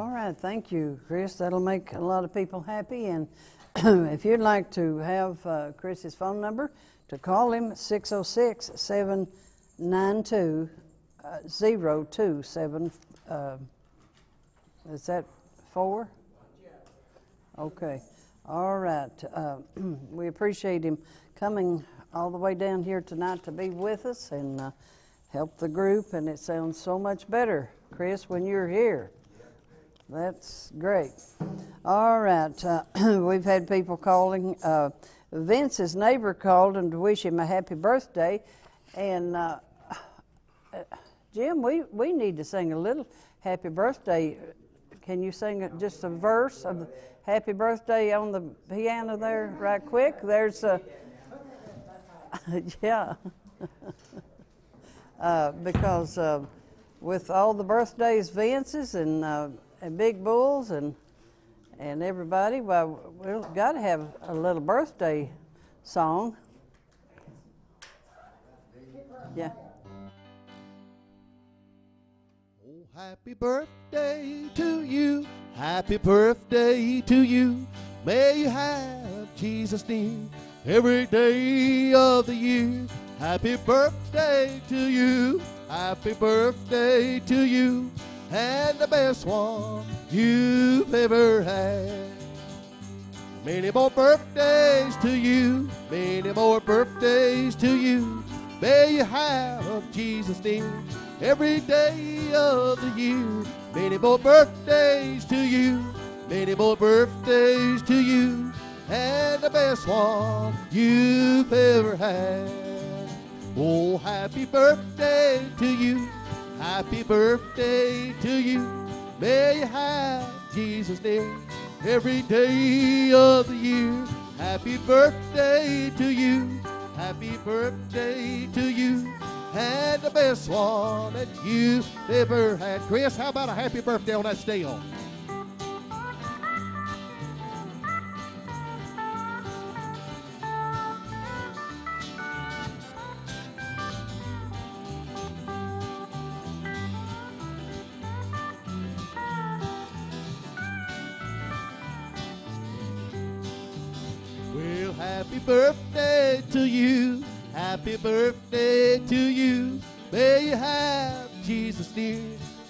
All right, thank you, Chris. That'll make a lot of people happy. And [clears throat] if you'd like to have uh, Chris's phone number, to call him 606 792 027. uh, Is that four? Okay. All right. Uh, [clears throat] we appreciate him coming all the way down here tonight to be with us and uh, help the group. And it sounds so much better, Chris, when you're here. That's great. All right. Uh, [clears throat] we've had people calling. Uh, Vince's neighbor called and to wish him a happy birthday. And uh, [sighs] Jim, we, we need to sing a little happy birthday. Can you sing just a verse of happy birthday on the piano there, right quick? There's a. [laughs] yeah. [laughs] uh, because uh, with all the birthdays, Vince's and, uh, and Big Bulls and and everybody, well, we've got to have a little birthday song. Yeah. Oh, happy birthday to you. Happy birthday to you. May you have Jesus near every day of the year. Happy birthday to you. Happy birthday to you. And the best one you've ever had. Many more birthdays to you. Many more birthdays to you. May you have Jesus near every day of the year. Many more birthdays to you. Many more birthdays to you. And the best one you've ever had. Oh, happy birthday to you. Happy birthday to you. May you have Jesus near every day of the year. Happy birthday to you. Happy birthday to you. And the best one that you've ever had. Chris, how about a happy birthday on that steel? Birthday to you. Happy birthday to you. May you have Jesus near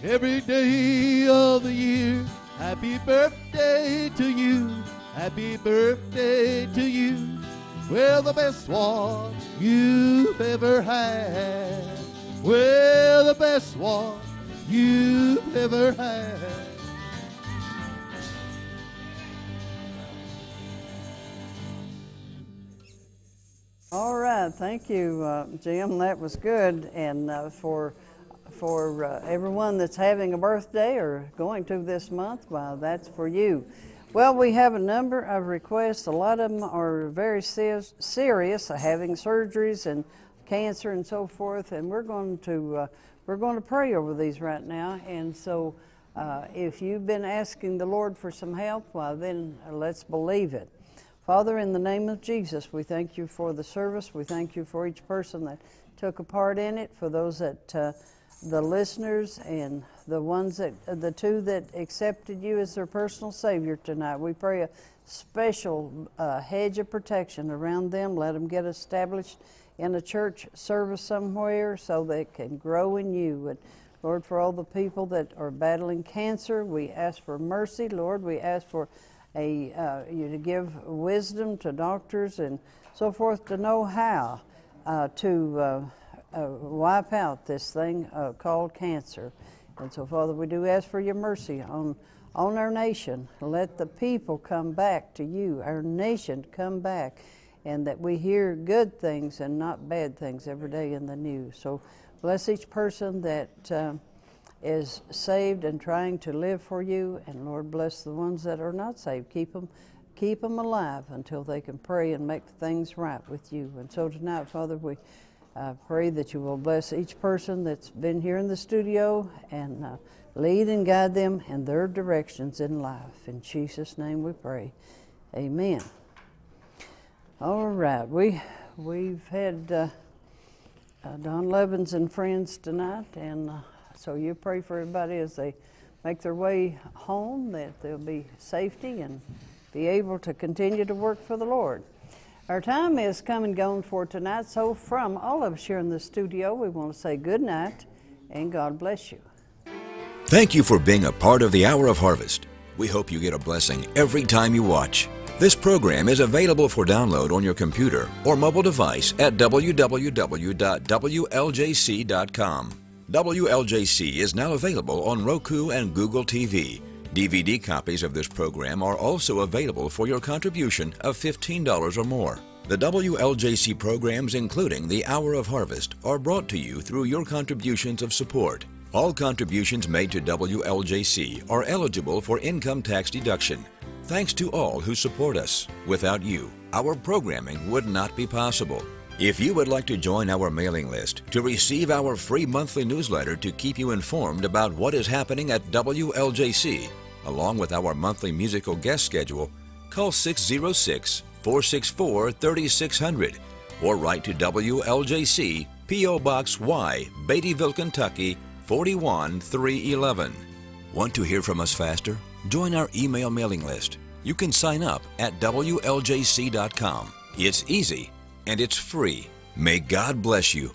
every day of the year. Happy birthday to you. Happy birthday to you. Well, the best one you've ever had. Well, the best one you've ever had. All right, thank you, uh, Jim. That was good. And uh, for for uh, everyone that's having a birthday or going to this month, well, that's for you. Well, we have a number of requests. A lot of them are very se- serious, uh, having surgeries and cancer and so forth. And we're going to uh, we're going to pray over these right now. And so, uh, if you've been asking the Lord for some help, well, then let's believe it. Father, in the name of Jesus, we thank you for the service. We thank you for each person that took a part in it, for those that, uh, the listeners, and the ones that, uh, the two that accepted you as their personal Savior tonight. We pray a special uh, hedge of protection around them. Let them get established in a church service somewhere so they can grow in you. And Lord, for all the people that are battling cancer, we ask for mercy. Lord, we ask for a uh, you to give wisdom to doctors and so forth to know how uh, to uh, uh, wipe out this thing uh, called cancer. And so, Father, we do ask for your mercy on on our nation. Let the people come back to you. Our nation come back, and that we hear good things and not bad things every day in the news. So, bless each person that. Is saved and trying to live for you. And Lord, bless the ones that are not saved. Keep them, keep them alive until they can pray and make things right with you. And so tonight, Father, we uh, pray that you will bless each person that's been here in the studio and uh, lead and guide them in their directions in life. In Jesus' name we pray. Amen. All right, we we've had uh, uh, Don Lovins and friends tonight, and uh, so you pray for everybody as they make their way home, that there'll be safety and be able to continue to work for the Lord. Our time is come and gone for tonight, so from all of us here in the studio, we want to say good night and God bless you. Thank you for being a part of the Hour of Harvest. We hope you get a blessing every time you watch. This program is available for download on your computer or mobile device at www.wljc.com. WLJC is now available on Roku and Google TV. DVD copies of this program are also available for your contribution of $15 or more. The WLJC programs, including the Hour of Harvest, are brought to you through your contributions of support. All contributions made to WLJC are eligible for income tax deduction. Thanks to all who support us. Without you, our programming would not be possible. If you would like to join our mailing list to receive our free monthly newsletter to keep you informed about what is happening at WLJC, along with our monthly musical guest schedule, call 606 464 3600 or write to WLJC, P.O. Box Y, Beattyville, Kentucky 41311. Want to hear from us faster? Join our email mailing list. You can sign up at WLJC.com. It's easy and it's free. May God bless you.